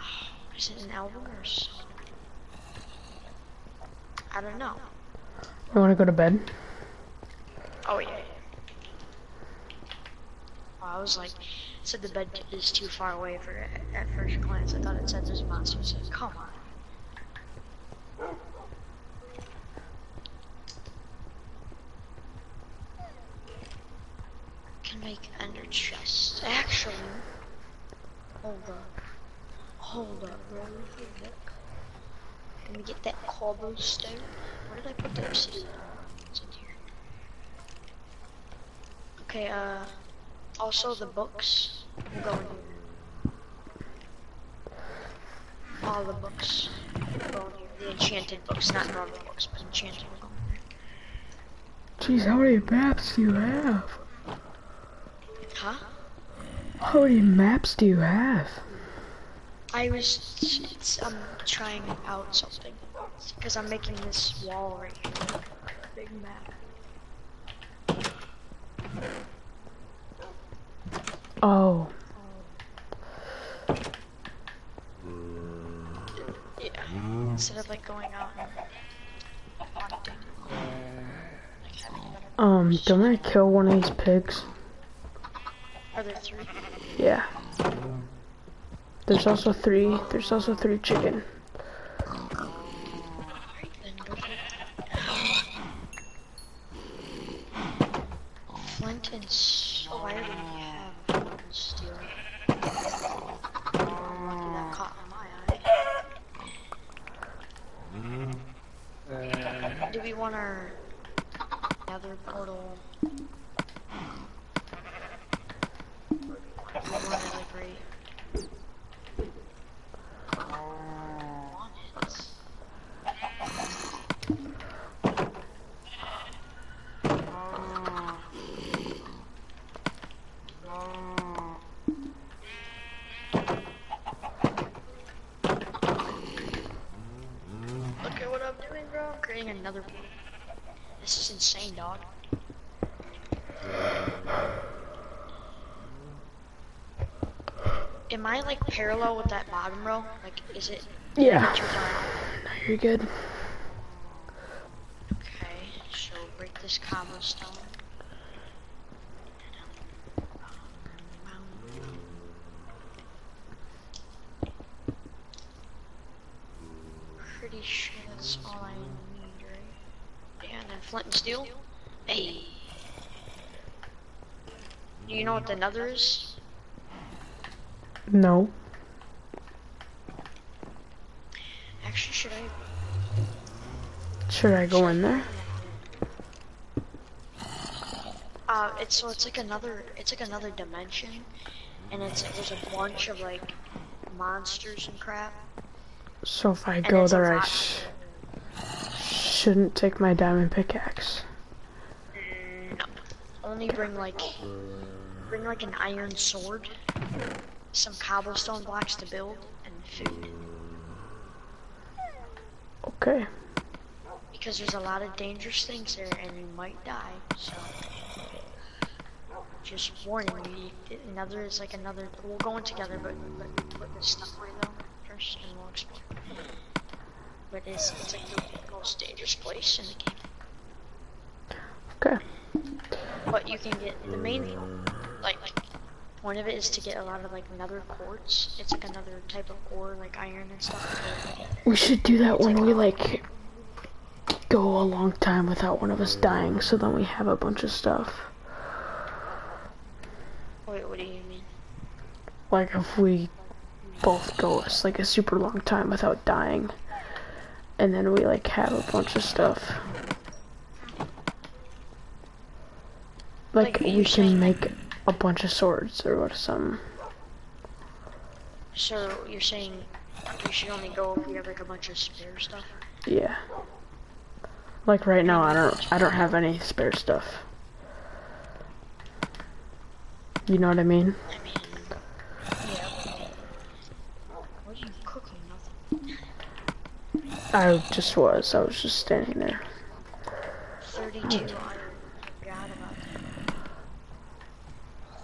Oh, is it an album or a song? I don't know. You want to go to bed? Oh yeah. I was like, said the bed is too far away for it at first glance. I thought it said there's monsters. I said, come on. Can make ender chests. Actually, hold up, hold up, bro. Let me get that cobblestone. Where did I put the obsidian? It's in here. Okay, uh, also the books will go in here. All the books will go in here. The enchanted books, not normal books, but enchanted will go in there. Jeez, how many maps do you have? Huh? How many maps do you have? I was, I'm trying out something. Because I'm making this wall right here. Big map. Oh, Yeah. Instead of like going out and hunting. Like having better- um, don't I kill one of these pigs? Are there three? Yeah. There's also three, there's also three chicken. Then go for it. Flint and s- oh, I already have flint and steel. Lucky that caught my eye. Do we want our nether portal? Do we want it like right? Want it. Look at what I'm doing, bro. I'm creating another. This is insane, dog. Am I like parallel with that bottom row? Like, is it Yeah, you're good. Okay, so break this cobblestone. Pretty sure that's all I need, right? Yeah, and then flint and steel. Hey. Do you know what the nether is? No. Actually, should I? Should I go in there? Uh, it's so it's like another, it's like another dimension, and it's there's a bunch of like monsters and crap. So if I And go there, I sh shouldn't take my diamond pickaxe. No. Only bring like bring like an iron sword, some cobblestone blocks to build, and food. Okay. Because there's a lot of dangerous things there, and you might die. So just warning you. Another is like another. We'll go in together, but but put this stuff away though first, and we'll explore. But it's it's like the most dangerous place in the game. Okay. But you can get the main like one of it is to get a lot of like nether quartz. It's like another type of ore, like iron and stuff. We should do that when we like go a long time without one of us dying, so then we have a bunch of stuff. Wait, what do you mean? Like if we both go it's like a super long time without dying, and then we like have a bunch of stuff. Like, Like, you can saying- make a bunch of swords or what some. So you're saying we should only go if we have like a bunch of spare stuff? Yeah. Like right now, I don't I don't have any spare stuff. You know what I mean? I just was. I was just standing there. 32 iron. I forgot about that.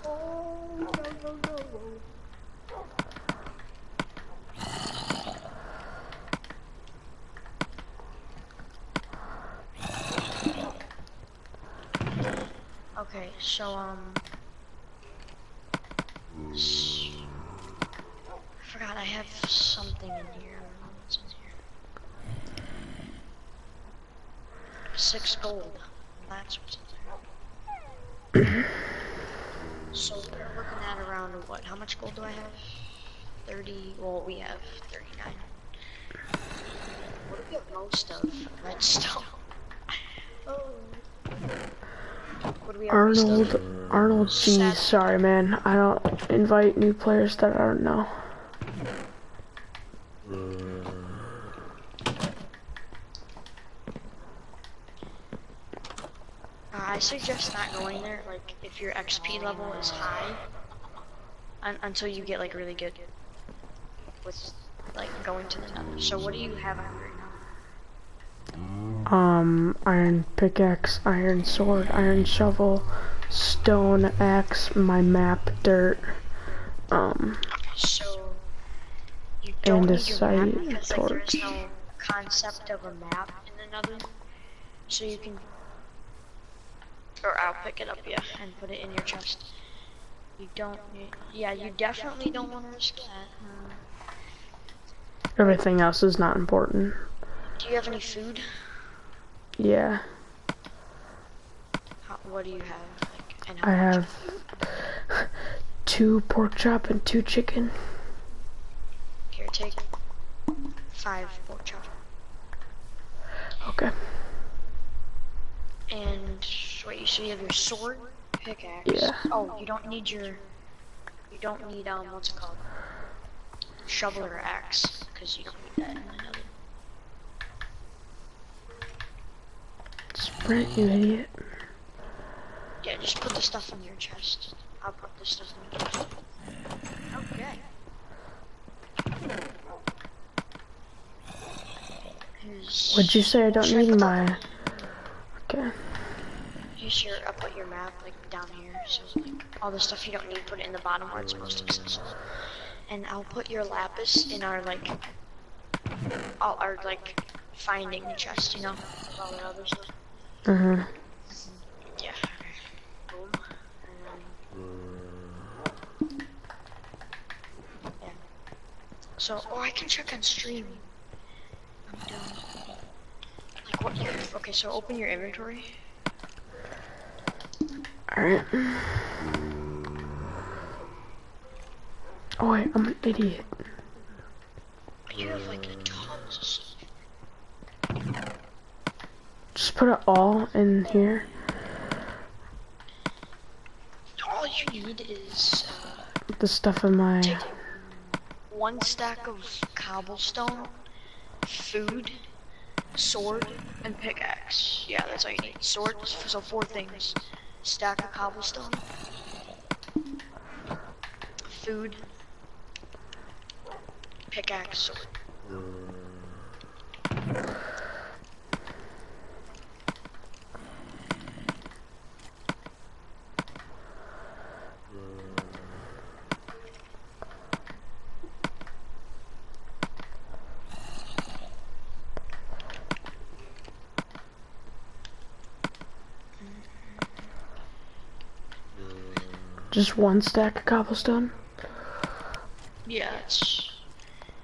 Oh, no, no, no. Okay, so, um... I forgot I have something in here. What's in here. Six gold. That's what's in there. so we're looking at around what? How much gold do I have? 30. Well, we have 39. What do we have most of? Redstone. oh. Arnold, Arnold G. Seth. Sorry, man. I don't invite new players that I don't know. Uh, I suggest not going there, like, if your XP level is high, un until you get, like, really good with, like, going to the nether. So what do you have on right now? Um, iron pickaxe, iron sword, iron shovel, stone axe, my map, dirt, um, So, you don't And a need your map sight because, like, is no concept of a map in the nether. So you can, or I'll pick it up, yeah, and put it in your chest. You don't, need, yeah, you definitely don't want to risk that. Everything else is not important. Do you have any food? Yeah, How, what do you have? Like, I have two pork chop and two chicken. Here, take five pork chop. Okay. And wait, so you have your sword, pickaxe. Yeah. Oh, you don't need your. You don't need um, what's it called? Shovel or axe, because you don't need that in another. Sprint, you idiot. Yeah, just put the stuff in your chest. I'll put the stuff in your chest. Okay. Here's- What'd you say? I don't Should I need put my. Okay. Here's your, I'll put your map like down here, so like all the stuff you don't need, put it in the bottom where it's most accessible. And I'll put your lapis in our like, all our like finding chest, you know, all the other stuff. Uh huh. Yeah. Boom. And then, yeah. So, oh, I can check on stream. I'm done. Like what? Okay, so open your inventory. Alright. Oh wait, I'm an idiot. You have like tons of stuff. Just put it all in here. All you need is uh, The stuff in my. one stack of cobblestone, food, sword, and pickaxe. Yeah, that's all you need. Sword, so four things. Stack of cobblestone, food, pickaxe, sword. Just one stack of cobblestone? Yeah, it's.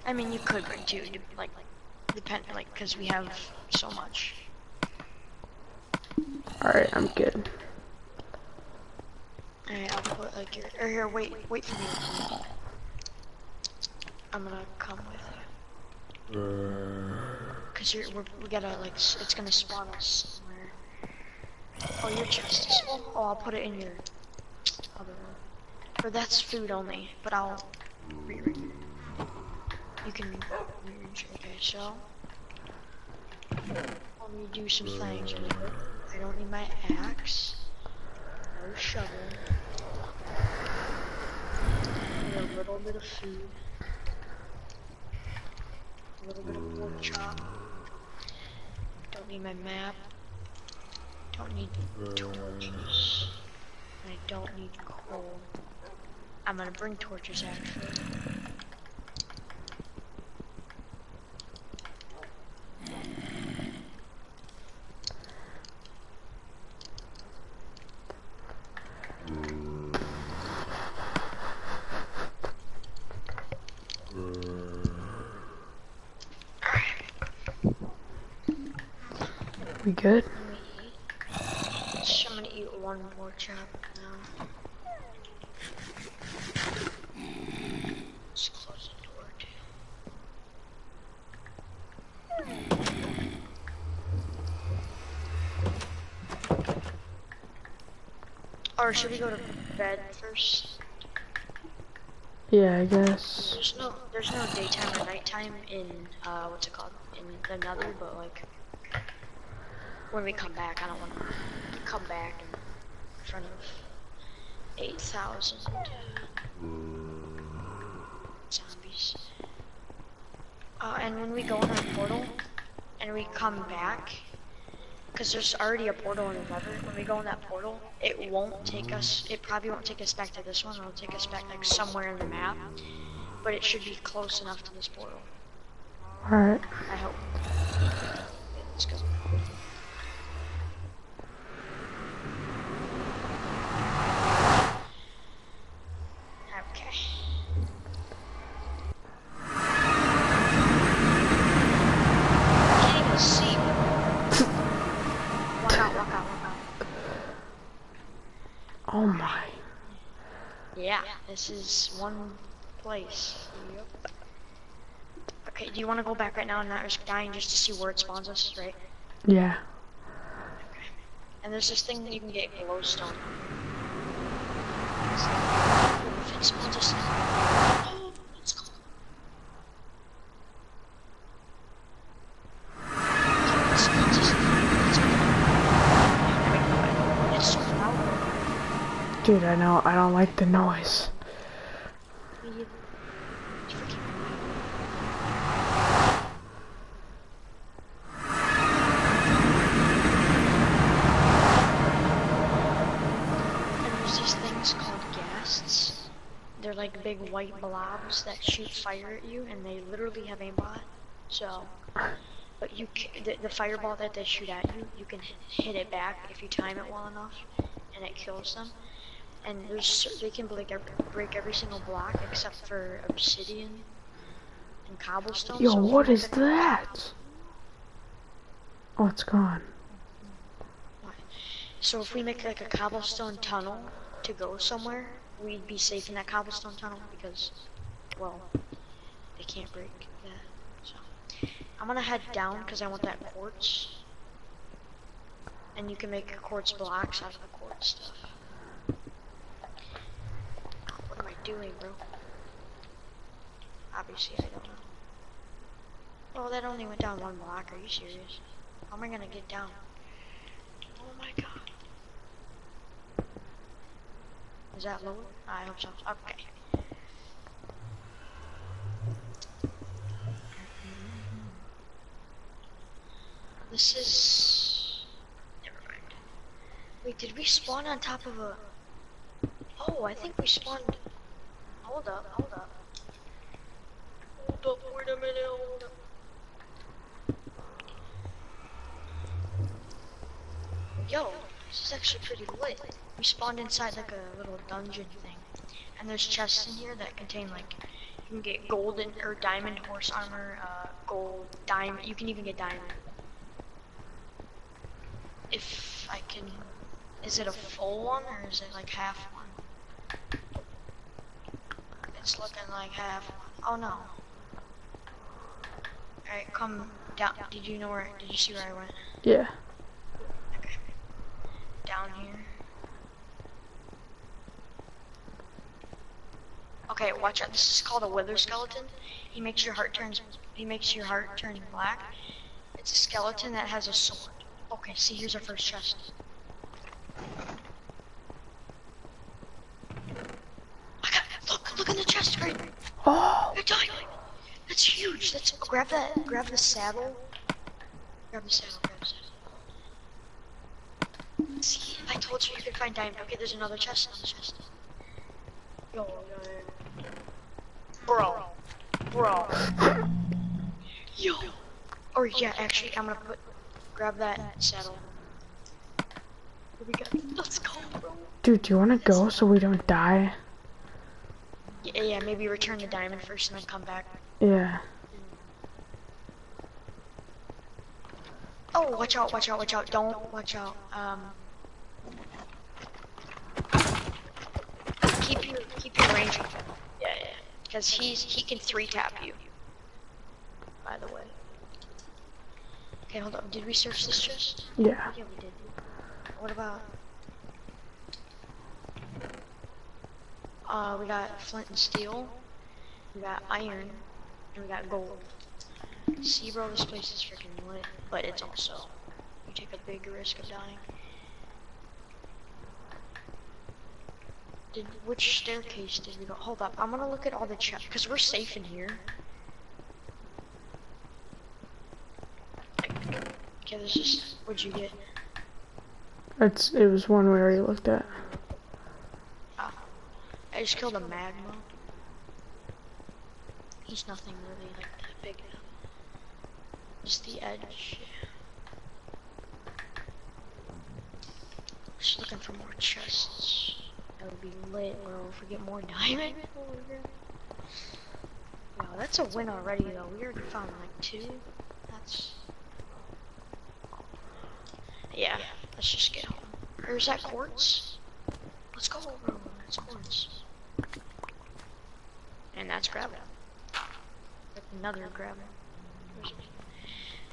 I mean, you could bring two, de- like, depend, like, because we have so much. Alright, I'm good. Alright, I'll put like your. Or here, wait, wait for me. I'm gonna come with you. Cause you're, we're, we gotta like, it's gonna spawn us somewhere. Oh, your chest is full? Oh, I'll put it in your other one. Or that's food only, but I'll rearrange. You can rearrange. Okay, so. Let me do some things. I don't need my axe. No shovel. Need a little bit of food. A little bit of pork chop. Don't need my map. Don't need torches. And I don't need coal. I'm gonna bring torches actually. We good? Let me eat. So I'm gonna eat one more chop now. Let's close the door too. Or should we go to bed first? Yeah, I guess. There's no, there's no daytime or nighttime in, uh, what's it called? In the Nether, but like, when we come back, I don't want to come back in front of 8,000 zombies. Uh, and when we go in our portal, and we come back, because there's already a portal in the Nether, when we go in that portal, it won't take us, it probably won't take us back to this one, it'll take us back like somewhere in the map, but it should be close enough to this portal. Alright. I hope. Okay, let's go. Okay. Can't even see. Walk out, walk out, walk out. Oh my. Yeah, this is one place. Yep. Okay, do you want to go back right now and not risk dying just to see where it spawns us, right? Yeah. And there's this thing that you can get glowstone. If it spawns us, oh, let's go. If it spawns us, let's go. It's so loud. Dude, I know. I don't like the noise. Me- it's freaking And there's these things called ghasts. They're like big white blobs that shoot fire at you, and they literally have aimbot. So, but you the, the fireball that they shoot at you, you can hit, hit it back if you time it well enough, and it kills them. And there's they can break every, break every single block except for obsidian and cobblestone. Yo, so what is that? Oh, it's gone. So if we make like a cobblestone tunnel to go somewhere, we'd be safe in that cobblestone tunnel because, well, they can't break that. So I'm gonna head down because I want that quartz, and you can make quartz blocks out of the quartz stuff. What am I doing, bro? Obviously, I don't know. Oh, that only went down one block. Are you serious? How am I gonna get down? Oh my god. Is that lower? I hope so. Okay. This is... Never mind. Wait, did we spawn on top of a... Oh, I think we spawned... Hold up, hold up. Hold up, wait a minute, hold up. Yo, this is actually pretty lit. We spawned inside like a little dungeon thing. And there's chests in here that contain like, you can get golden or diamond horse armor, uh, gold, diamond, you can even get diamond. If, I can. Is it a full one or is it like half one? It's looking like half. one. Oh no. Alright, come down. Did you know where? Did you see where I went? Yeah. Okay. Down here. Okay, watch out. This is called a wither skeleton. He makes your heart turns. He makes your heart turn black. It's a skeleton that has a sword. Okay, see, here's our first chest. I got, look, look in the chest, right? Oh, They're dying. That's huge. That's grab that. Grab the saddle. Grab the saddle. Grab the saddle. See, I told you you could find diamond. Okay, there's another chest. Another chest. Yo, yo, yo. Bro, bro. Yo. Or yeah, actually, I'm gonna put. Grab that saddle. Here we go. Let's go, bro. dude, do you want to go so we don't die? Yeah, yeah. Maybe return the diamond first and then come back. Yeah. Oh, watch out, watch out, watch out. Don't watch out. Um Keep your keep your range. Cuz he's he can 3 tap you. By the way. Okay, hold on. Did we search this chest? Yeah. Yeah, we did. What about Uh, we got flint and steel. We got iron. And we got gold. See, bro, this place is freaking lit, but it's also you take a big risk of dying. Did which staircase did we go? Hold up, I'm gonna look at all the chests because we're safe in here. Okay, this is what'd you get? It's it was one we already looked at. Oh, I just killed a magma. He's nothing really like that big. Just the edge. Just looking for more chests. That would be lit, bro. If we get more diamond. Wow, that's a win already, though. We already found like two. That's. Yeah, let's just get home. Or is that quartz? Let's go, bro. That's quartz. And that's gravel. Another gravel.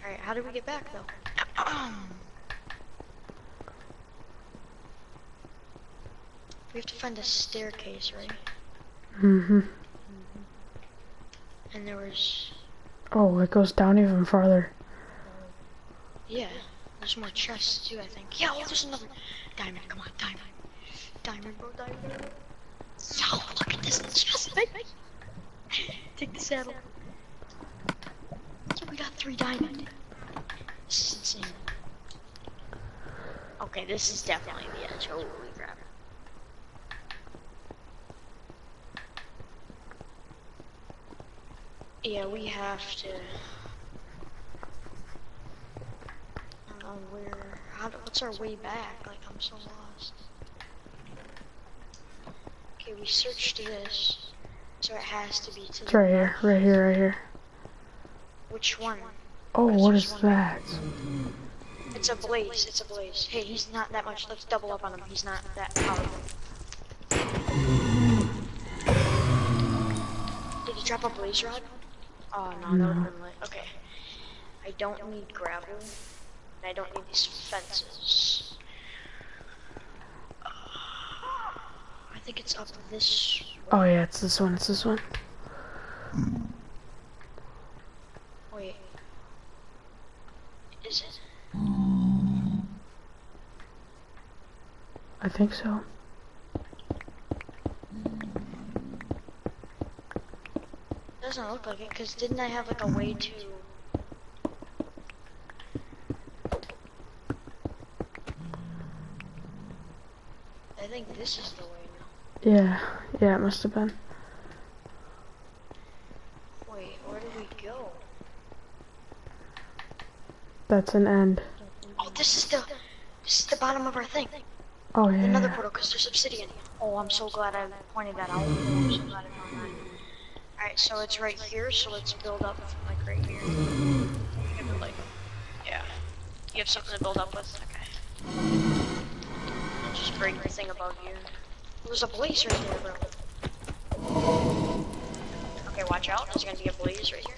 Alright, how do we get back though? we have to find a staircase, right? Mm-hmm. And there was Oh, it goes down even farther. yeah, there's more chests too, I think. Yeah, oh there's another diamond, come on, diamond. Diamond bro, diamond. Yo, look at this chest, baby. Take the saddle. Yeah, we got three diamond. This is insane. Okay, this is definitely the edge. Holy crap. Yeah, we have to. I don't know where. How? What's our way back? Like I'm so lost. Okay, we searched this, so it has to be to It's the right here, right here, right here. Which one? Oh, what is that? It's a blaze. It's a blaze. Hey, he's not that much. Let's double up on him. He's not that powerful. Did he drop a blaze rod? Oh no, that would've been lit. Okay. I don't need gravel. And I don't need these fences. Uh, I think it's up this. Oh yeah, it's this one. It's this one. Wait. Is it? I think so. Doesn't look like it, cause didn't I have like a way to? I think this is the way now. Yeah, yeah, it must have been. Wait, where do we go? That's an end. Oh, this is the, this is the bottom of our thing. Oh yeah. Another portal, cause there's obsidian. Oh, I'm so glad I pointed that out. I'm so glad I found that. So it's right here, so let's build up like right here. Like, yeah. You have something to build up with? Okay. I'll Just break the thing above you. There's a blaze right there, bro. Okay, watch out. There's gonna be a blaze right here.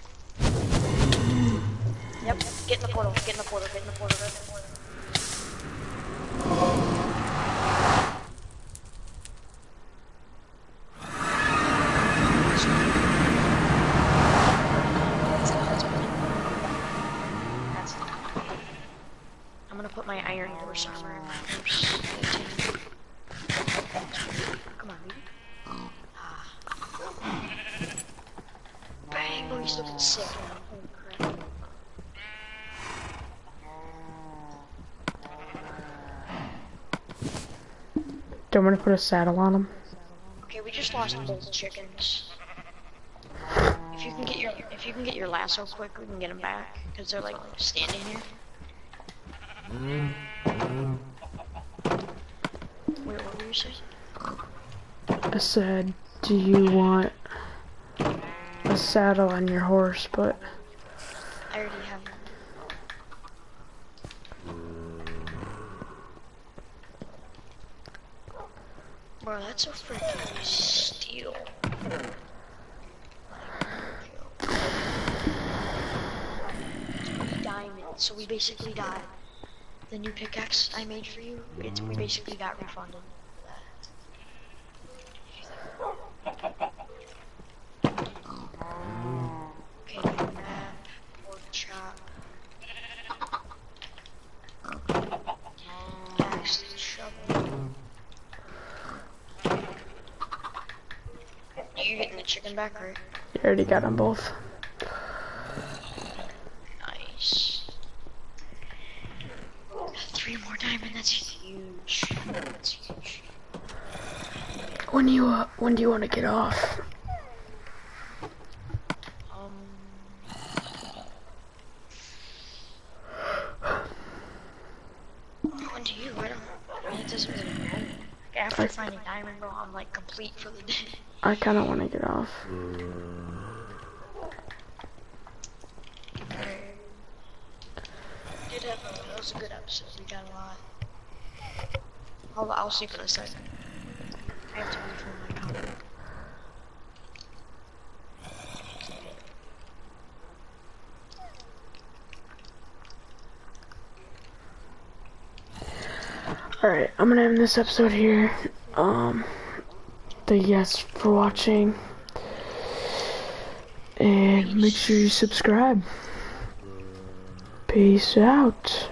Yep, get in the portal, get in the portal, get in the portal, get in the portal. That's I'm gonna put my iron horse armor in my horse. Come on, baby. Ah. Bang! Oh, he's looking sick, man. Holy crap. Don't gonna put a saddle on him. Okay, we just lost both chickens. If you can get your if you can get your lasso quick, we can get them back because they're like standing here. Wait, what were you saying? I said, do you want a saddle on your horse? But I already have them. Bro, that's freaking steal. Diamond. So we basically got the new pickaxe I made for you. It's we basically got refunded. Okay, map, pork chop. Axe and shovel. You getting the chicken back, right? You already got them both. Nice. Three more diamond, that's huge. That's huge. When do you uh, when do you want to get off? Um. When do you? I don't I mean, it doesn't really matter. Like, after finding diamond, bro, I'm like complete for the day. I kind of want to get off. Have a, that was a good episode. We got a lot. I'll, I'll sleep in a second. I have to refill my. Alright, I'm gonna end this episode here. Um, thank you guys for watching. And make sure you subscribe. Peace out.